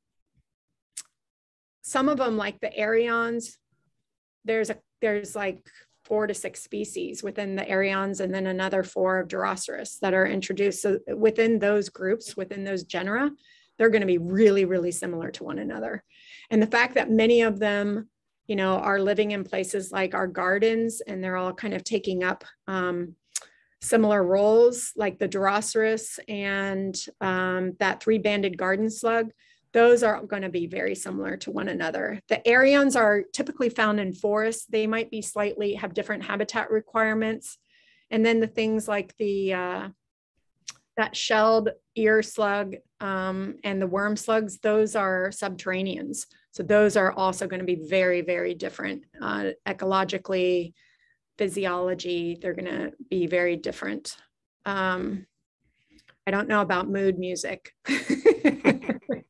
N: some of them like the arions, there's a there's like four to six species within the arions and then another four of Deroceras that are introduced. So within those groups, within those genera, they're going to be really, really similar to one another. And the fact that many of them, you know, are living in places like our gardens and they're all kind of taking up um, similar roles like the Deroceras and um, that three-banded garden slug, those are going to be very similar to one another. The arions are typically found in forests. They might be slightly, have different habitat requirements. And then the things like the, uh, that shelled ear slug um, and the worm slugs, those are subterraneans. So those are also going to be very, very different uh, ecologically, physiology, they're going to be very different. Um, I don't know about mood music. (laughs) (laughs)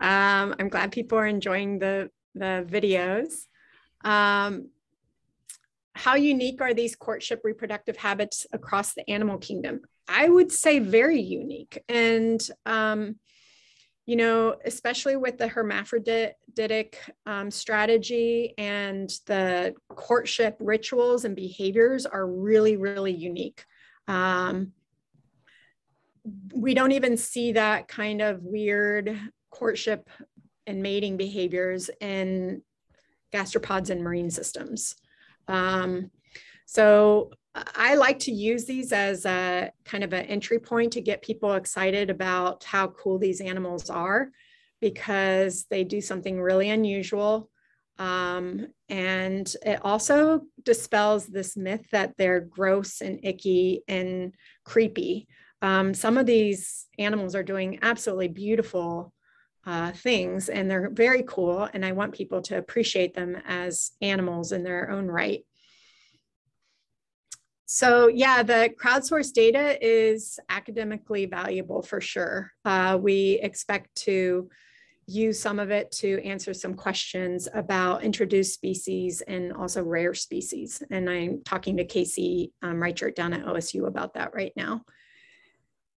N: Um, I'm glad people are enjoying the, the videos. Um, how unique are these courtship reproductive habits across the animal kingdom? I would say very unique. And, um, you know, especially with the hermaphroditic um, strategy and the courtship rituals and behaviors are really, really unique. Um, we don't even see that kind of weird courtship and mating behaviors in gastropods and marine systems. Um, so I like to use these as a kind of an entry point to get people excited about how cool these animals are because they do something really unusual. Um, and it also dispels this myth that they're gross and icky and creepy. Um, some of these animals are doing absolutely beautiful uh, things and they're very cool and I want people to appreciate them as animals in their own right. So yeah, the crowdsourced data is academically valuable for sure. Uh, we expect to use some of it to answer some questions about introduced species and also rare species. And I'm talking to Casey um, Richart down at OSU about that right now.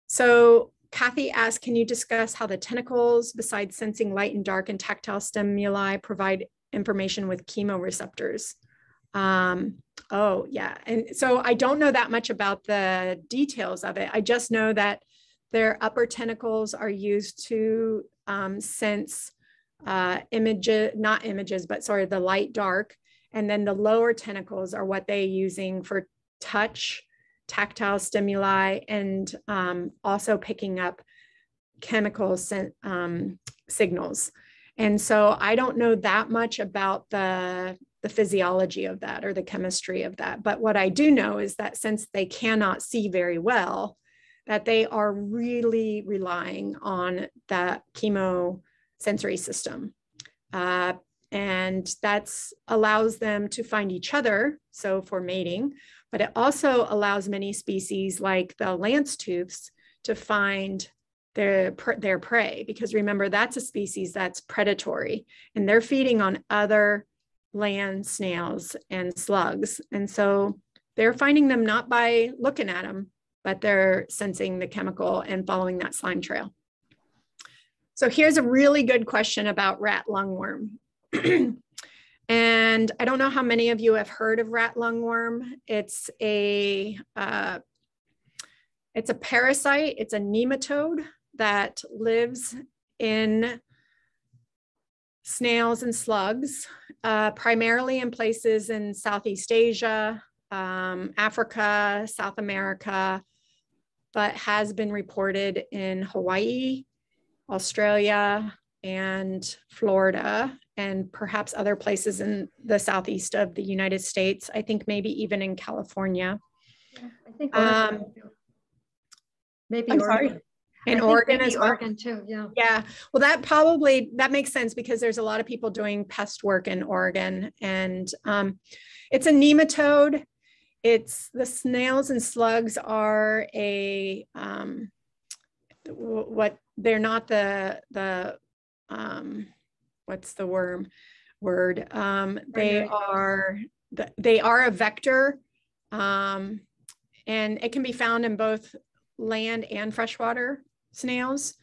N: So Kathy asked, can you discuss how the tentacles, besides sensing light and dark and tactile stimuli, provide information with chemoreceptors? Um, oh, yeah. And so I don't know that much about the details of it. I just know that their upper tentacles are used to um, sense uh, images, not images, but sorry, the light dark. And then the lower tentacles are what they're using for touch tactile stimuli and um, also picking up chemical um, signals. And so I don't know that much about the, the physiology of that or the chemistry of that. But what I do know is that since they cannot see very well, that they are really relying on that chemosensory system. Uh, and that allows them to find each other. So for mating, but it also allows many species like the lance tooths to find their, their prey because remember that's a species that's predatory and they're feeding on other land snails and slugs. And so they're finding them not by looking at them, but they're sensing the chemical and following that slime trail. So here's a really good question about rat lungworm. (clears throat) And I don't know how many of you have heard of rat lungworm. It's a uh, it's a parasite. It's a nematode that lives in snails and slugs, uh, primarily in places in Southeast Asia, um, Africa, South America, but has been reported in Hawaii, Australia, and Florida and perhaps other places in the southeast of the United States. I think maybe even in California.
H: Yeah, I think um, maybe
N: I'm sorry. In Oregon as well?
H: Oregon too, yeah.
N: Yeah, well, that probably, that makes sense because there's a lot of people doing pest work in Oregon and um, it's a nematode. It's, the snails and slugs are a, um, what, they're not the, the, um, what's the worm, word? Um, they are, the- they are a vector. Um, and it can be found in both land and freshwater snails.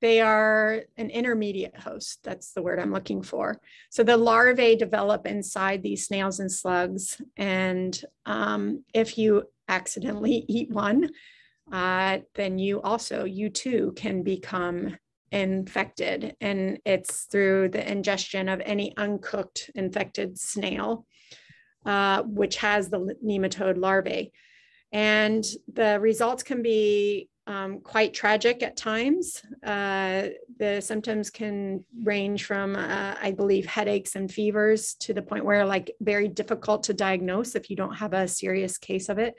N: They are an intermediate host. That's the word I'm looking for. So the larvae develop inside these snails and slugs. And um, if you accidentally (laughs) eat one, uh, then you also, you too, can become infected. And it's through the ingestion of any uncooked infected snail, uh, which has the nematode larvae. And the results can be um, quite tragic at times. Uh, the symptoms can range from, uh, I believe, headaches and fevers to the point where like very difficult to diagnose if you don't have a serious case of it.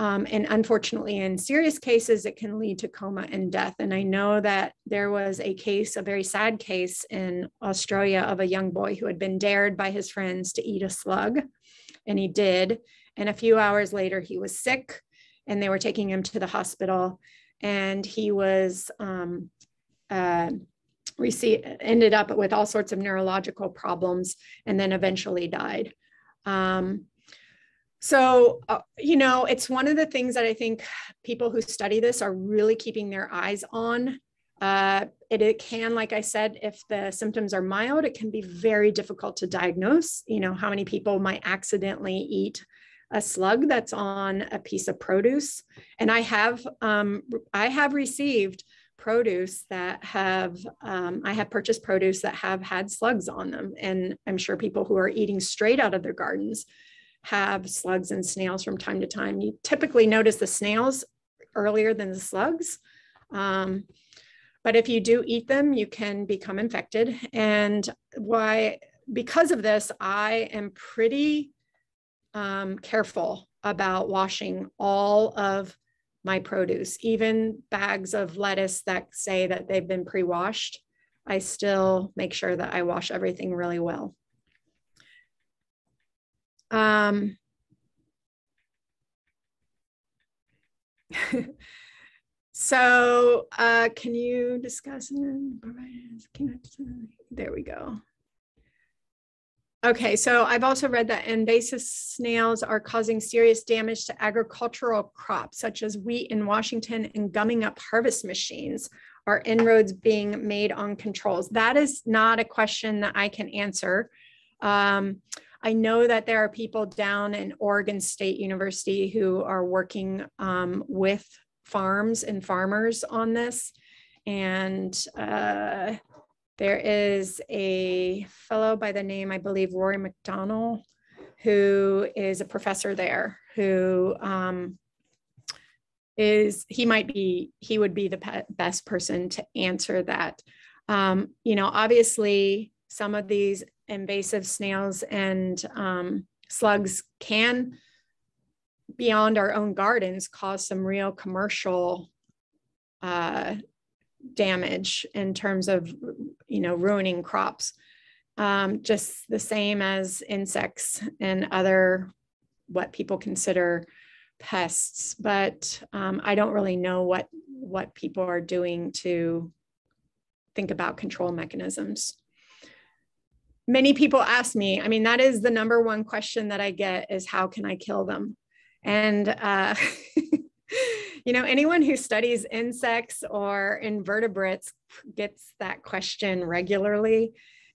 N: Um, and unfortunately, in serious cases, it can lead to coma and death. And I know that there was a case, a very sad case in Australia of a young boy who had been dared by his friends to eat a slug, and he did. And a few hours later, he was sick and they were taking him to the hospital and he was um, uh, received, ended up with all sorts of neurological problems and then eventually died. Um, so, uh, you know, it's one of the things that I think people who study this are really keeping their eyes on. Uh, it, it can, like I said, if the symptoms are mild, it can be very difficult to diagnose. You know, how many people might accidentally eat a slug that's on a piece of produce. And I have, um, I have received produce that have, um, I have purchased produce that have had slugs on them. And I'm sure people who are eating straight out of their gardens have slugs and snails from time to time. You typically notice the snails earlier than the slugs. Um, but if you do eat them, you can become infected. And why, because of this, I am pretty um, careful about washing all of my produce, even bags of lettuce that say that they've been pre-washed. I still make sure that I wash everything really well. Um, (laughs) so uh, can you discuss? There we go. Okay, so I've also read that invasive snails are causing serious damage to agricultural crops such as wheat in Washington and gumming up harvest machines. Are inroads being made on controls? That is not a question that I can answer. Um, I know that there are people down in Oregon State University who are working um, with farms and farmers on this. And uh, there is a fellow by the name, I believe, Rory McDonnell, who is a professor there who um, is, he might be, he would be the pe- best person to answer that. Um, you know, obviously, some of these invasive snails and um, slugs can, beyond our own gardens, cause some real commercial uh, damage in terms of you know ruining crops. Um, just the same as insects and other what people consider pests but um, i don't really know what what people are doing to think about control mechanisms many people ask me i mean that is the number one question that i get is how can i kill them and uh, (laughs) you know, anyone who studies insects or invertebrates gets that question regularly.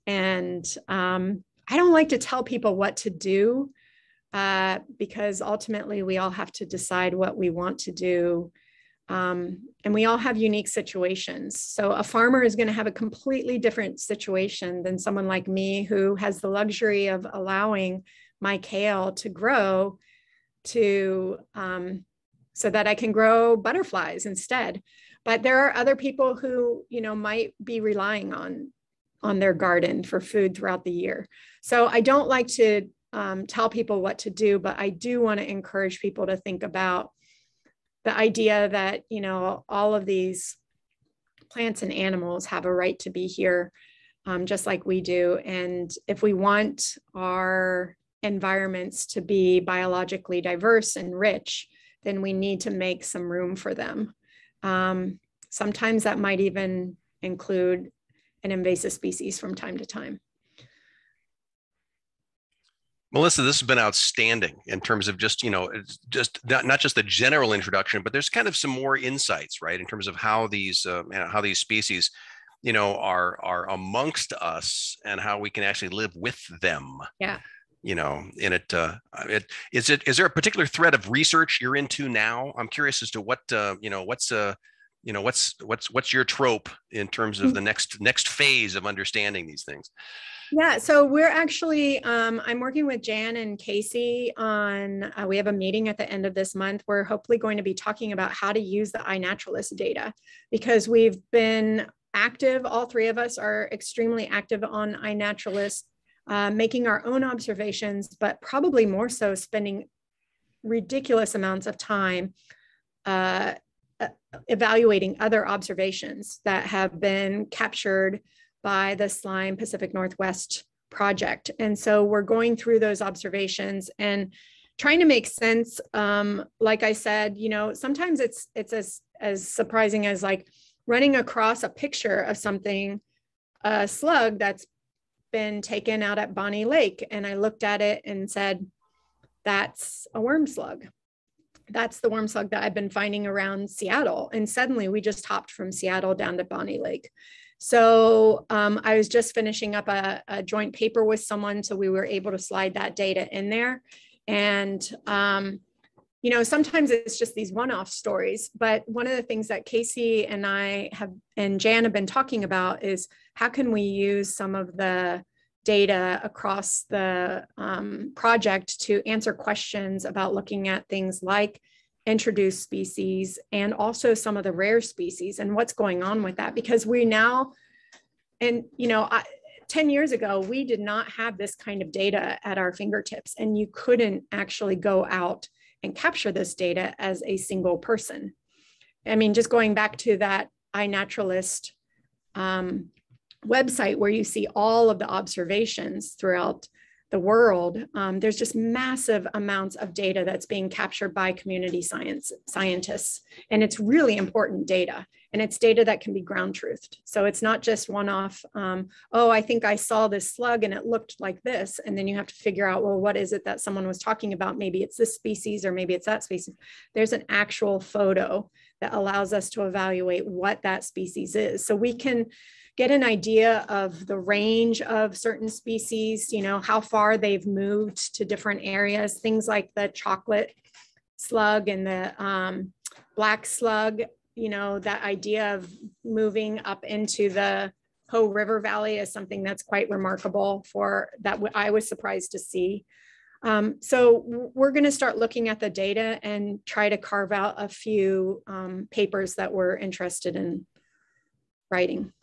N: And um, I don't like to tell people what to do uh, because ultimately we all have to decide what we want to do. Um, and we all have unique situations. So a farmer is going to have a completely different situation than someone like me who has the luxury of allowing my kale to grow to um, so that I can grow butterflies instead. But there are other people who, you know, might be relying on on their garden for food throughout the year. So I don't like to um, tell people what to do, but I do want to encourage people to think about the idea that, you know, all of these plants and animals have a right to be here um, just like we do. And if we want our environments to be biologically diverse and rich, then we need to make some room for them. Um, sometimes that might even include an invasive species from time to time.
A: Melissa, this has been outstanding in terms of just, you know, just not, not just the general introduction, but there's kind of some more insights, right, in terms of how these uh, you know, how these species, you know, are are amongst us and how we can actually live with them.
N: Yeah.
A: You know, in it, uh, it is it is there a particular thread of research you're into now? I'm curious as to what uh, you know what's uh you know what's what's what's your trope in terms of
N: Mm.
A: the next next phase of understanding these things.
N: Yeah, so we're actually, um, I'm working with Jann and Casey on, uh, we have a meeting at the end of this month. We're hopefully going to be talking about how to use the iNaturalist data because we've been active, all three of us are extremely active on iNaturalist, uh, making our own observations, but probably more so spending ridiculous amounts of time uh, uh, evaluating other observations that have been captured by the Slime Pacific Northwest project. And so we're going through those observations and trying to make sense. Um, like I said, you know, sometimes it's it's as as surprising as like running across a picture of something, a slug that's been taken out at Bonney Lake. And I looked at it and said, that's a worm slug. That's the worm slug that I've been finding around Seattle. And suddenly we just hopped from Seattle down to Bonney Lake. So um, I was just finishing up a, a, joint paper with someone, so we were able to slide that data in there. And um, you know, sometimes it's just these one-off stories. But one of the things that Casey and I have and Jann have been talking about is how can we use some of the data across the um, project to answer questions about looking at things like introduced species and also some of the rare species and what's going on with that because we now and you know I, 10 years ago we did not have this kind of data at our fingertips and you couldn't actually go out and capture this data as a single person. I mean just going back to that iNaturalist um, website where you see all of the observations throughout the world, um, there's just massive amounts of data that's being captured by community science scientists. And it's really important data. And it's data that can be ground truthed. So it's not just one off, um, oh, I think I saw this slug and it looked like this. And then you have to figure out, well, what is it that someone was talking about? Maybe it's this species or maybe it's that species. There's an actual photo that allows us to evaluate what that species is. So we can get an idea of the range of certain species, you know, how far they've moved to different areas, things like the chocolate slug and the um, black slug, you know, that idea of moving up into the Hoh River Valley is something that's quite remarkable for that I was surprised to see. Um, so we're going to start looking at the data and try to carve out a few um, papers that we're interested in writing.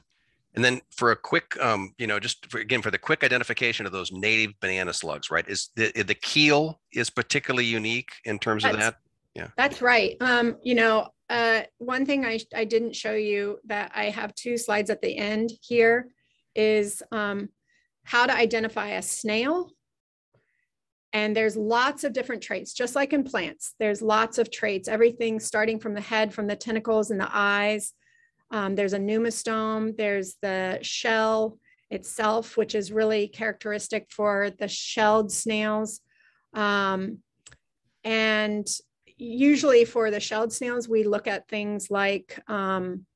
A: And then for a quick, um, you know, just for, again for the quick identification of those native banana slugs, right? Is the the keel is particularly unique in terms
N: that's,
A: of that? Yeah,
N: that's right. Um, you know, uh, one thing I I didn't show you that I have two slides at the end here is um, how to identify a snail. And there's lots of different traits, just like in plants. There's lots of traits, everything starting from the head, from the tentacles and the eyes, um, there's a pneumostome, there's the shell itself, which is really characteristic for the shelled snails. Um, and usually for the shelled snails, we look at things like um,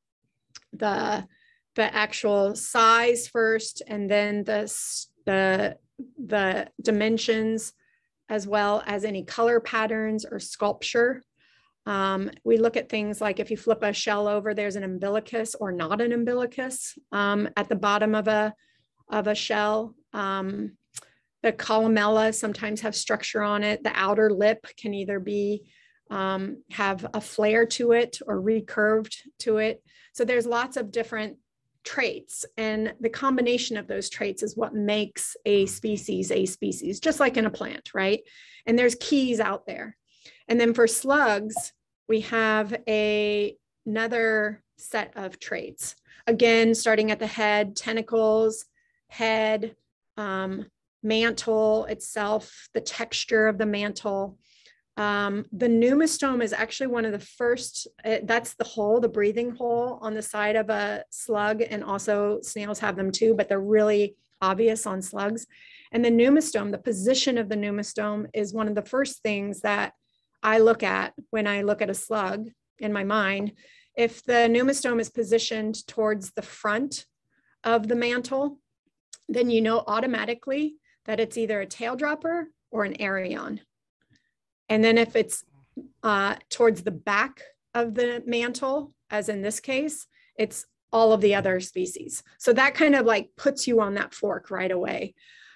N: the, the actual size first, and then the, the, the dimensions, as well as any color patterns or sculpture. Um, we look at things like if you flip a shell over, there's an umbilicus or not an umbilicus um, at the bottom of a, of a shell. Um, the columella sometimes have structure on it. The outer lip can either be um, have a flare to it or recurved to it. So there's lots of different traits and the combination of those traits is what makes a species a species, just like in a plant, right? And there's keys out there. And then for slugs, we have a, another set of traits. Again, starting at the head, tentacles, head, um, mantle itself, the texture of the mantle. Um, the pneumostome is actually one of the first, uh, that's the hole, the breathing hole on the side of a slug. And also snails have them too, but they're really obvious on slugs. And the pneumostome, the position of the pneumostome is one of the first things that I look at when I look at a slug in my mind. If the pneumostome is positioned towards the front of the mantle, then you know automatically that it's either a tail dropper or an arion. And then if it's uh, towards the back of the mantle, as in this case, it's all of the other species. So that kind of like puts you on that fork right away.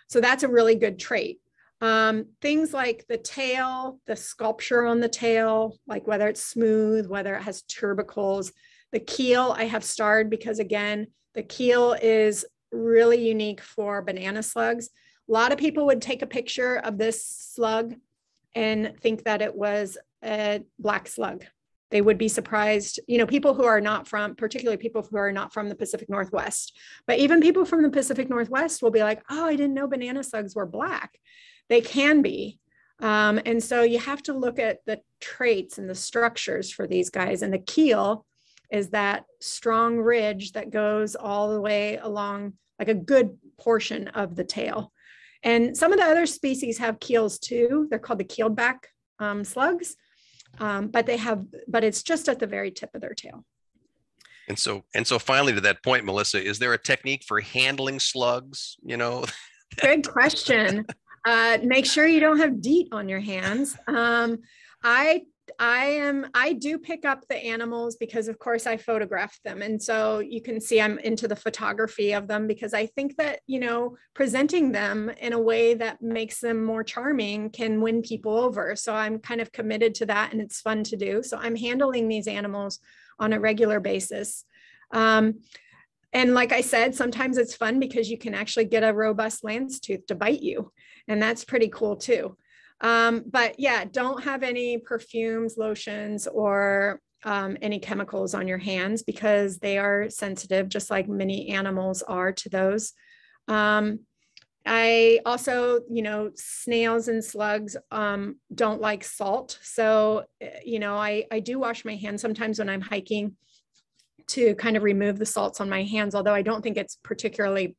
N: So that's a really good trait. Um, things like the tail, the sculpture on the tail, like whether it's smooth, whether it has tubercles, the keel I have starred because again, the keel is really unique for banana slugs. A lot of people would take a picture of this slug and think that it was a black slug. They would be surprised, you know, people who are not from, particularly people who are not from the Pacific Northwest, but even people from the Pacific Northwest will be like, oh, I didn't know banana slugs were black. They can be. Um, and so you have to look at the traits and the structures for these guys. And the keel is that strong ridge that goes all the way along, like a good portion of the tail. And some of the other species have keels too. They're called the keeled back um, slugs, um, but they have, but it's just at the very tip of their tail.
A: And so, and so finally to that point, Melissa, is there a technique for handling slugs? You know, (laughs)
N: good question. Uh, make sure you don't have DEET on your hands. Um, I I am I do pick up the animals because of course I photograph them. And so you can see I'm into the photography of them because I think that you know presenting them in a way that makes them more charming can win people over. So I'm kind of committed to that and it's fun to do. So I'm handling these animals on a regular basis. Um, and like I said sometimes it's fun because you can actually get a robust lance tooth to bite you. And that's pretty cool too um, but yeah, don't have any perfumes, lotions, or um, any chemicals on your hands because they are sensitive, just like many animals are to those. Um, I also, you know, snails and slugs um, don't like salt. So, eh, you know, I, I do wash my hands sometimes when I'm hiking to kind of remove the salts on my hands, although I don't think it's particularly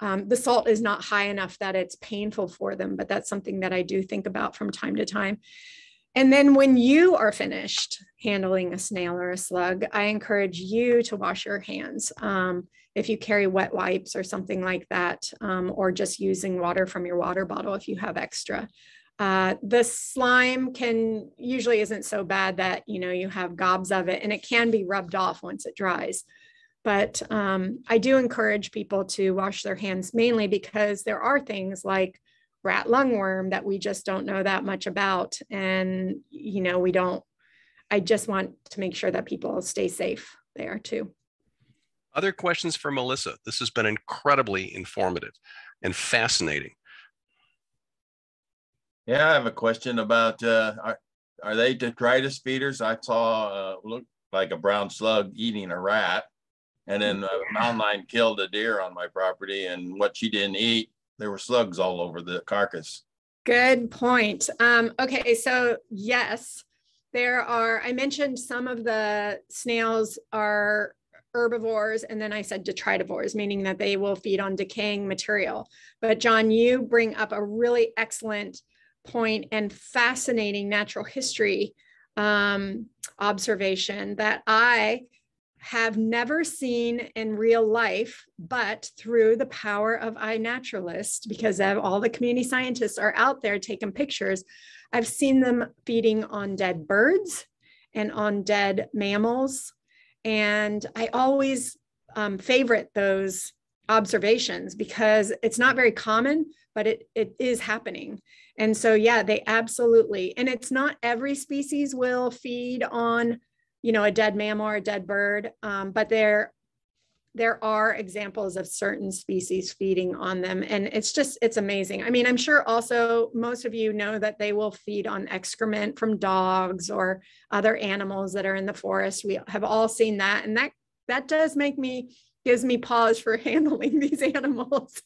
N: um, the salt is not high enough that it's painful for them, but that's something that I do think about from time to time. And then when you are finished handling a snail or a slug, I encourage you to wash your hands. Um, if you carry wet wipes or something like that, um, or just using water from your water bottle if you have extra. Uh, the slime can usually isn't so bad that you know you have gobs of it and it can be rubbed off once it dries. But um, I do encourage people to wash their hands mainly because there are things like rat lungworm that we just don't know that much about. And, you know, we don't, I just want to make sure that people stay safe there too.
A: Other questions for Melissa? This has been incredibly informative and fascinating.
Q: Yeah, I have a question about uh, are, are they detritus feeders? I saw uh, look like a brown slug eating a rat. And then a mountain lion killed a deer on my property, and what she didn't eat, there were slugs all over the carcass.
N: Good point. Um, okay, so yes, there are, I mentioned some of the snails are herbivores, and then I said detritivores, meaning that they will feed on decaying material. But John, you bring up a really excellent point and fascinating natural history um, observation that I have never seen in real life, but through the power of iNaturalist, because of all the community scientists are out there taking pictures, I've seen them feeding on dead birds and on dead mammals. And I always um, favorite those observations because it's not very common, but it, it is happening. And so, yeah, they absolutely, and it's not every species will feed on you know, a dead mammal or a dead bird, um, but there there are examples of certain species feeding on them. And it's just it's amazing. I mean i'm sure also most of you know that they will feed on excrement from dogs or other animals that are in the forest. We have all seen that. And that that does make me gives me pause for (laughs) handling these animals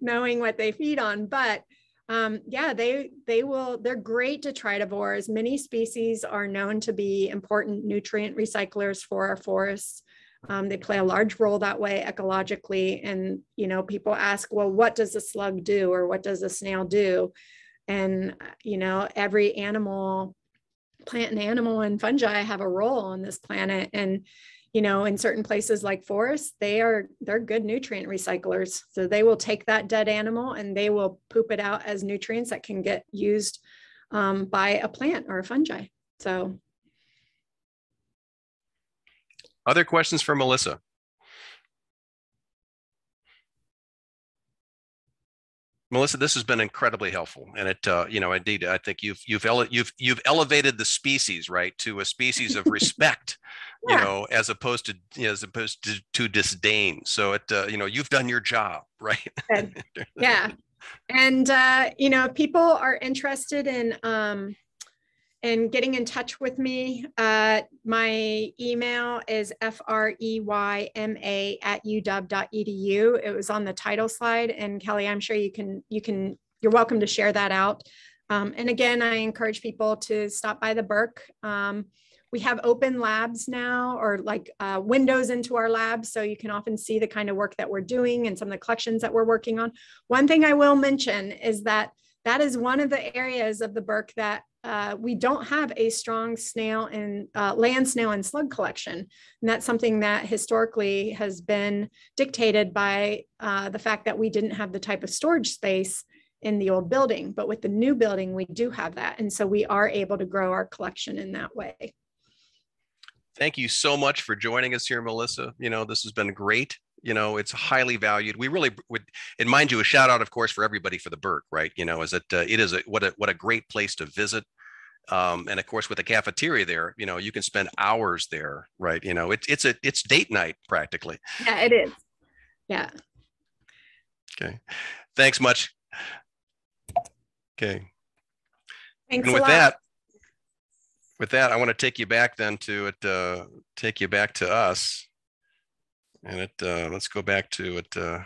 N: knowing what they feed on. But um, yeah, they they will. They're great detritivores. Many species are known to be important nutrient recyclers for our forests. Um, they play a large role that way ecologically. And, you know, people ask, well, what does a slug do or what does a snail do? And, you know, every animal, plant and animal and fungi have a role on this planet. And, you know, in certain places like forests, they are, they're good nutrient recyclers. So they will take that dead animal and they will poop it out as nutrients that can get used um, by a plant or a fungi. So
A: Other questions for Melissa? Melissa, this has been incredibly helpful, and it, uh, you know, indeed, I think you've you've ele- you've you've elevated the species right to a species of (laughs) respect, yeah. you know, as opposed to you know, as opposed to, to disdain. So it, uh, you know, you've done your job, (laughs) right?
N: yeah, and uh, you know, people are interested in um, and getting in touch with me. Uh, my email is f-r-e-y-m-a at uw.edu. It was on the title slide. And Kelly, I'm sure you can, you can, you're welcome to share that out. Um, and again, I encourage people to stop by the Burke. Um, we have open labs now or like uh, windows into our labs. So you can often see the kind of work that we're doing and some of the collections that we're working on. One thing I will mention is that that is one of the areas of the Burke that uh, we don't have a strong snail and uh, land snail and slug collection. And that's something that historically has been dictated by uh, the fact that we didn't have the type of storage space in the old building. But with the new building, we do have that. And so we are able to grow our collection in that way.
A: Thank you so much for joining us here, Melissa. You know, this has been great. You know it's highly valued. We really would and mind you a shout out of course for everybody for the Burke right? You know is that uh, it is a what a what a great place to visit. Um, and of course with the cafeteria there you know you can spend hours there right? You know it's it's a it's date night practically.
N: Yeah it is. Yeah.
A: Okay. Thanks much. Okay.
N: Thanks
A: and with that with that i want to take you back then to it uh, take you back to us and it, uh, let's go back to it, uh,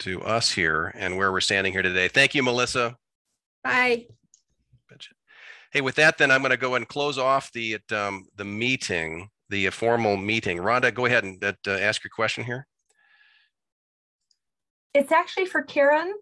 A: to us here and where we're standing here today. Thank you, Melissa.
N: Bye.
A: Hey, with that, then I'm going to go and close off the um, the meeting, the formal meeting. Rhonda, go ahead and uh, ask your question here.
P: It's actually for Karen.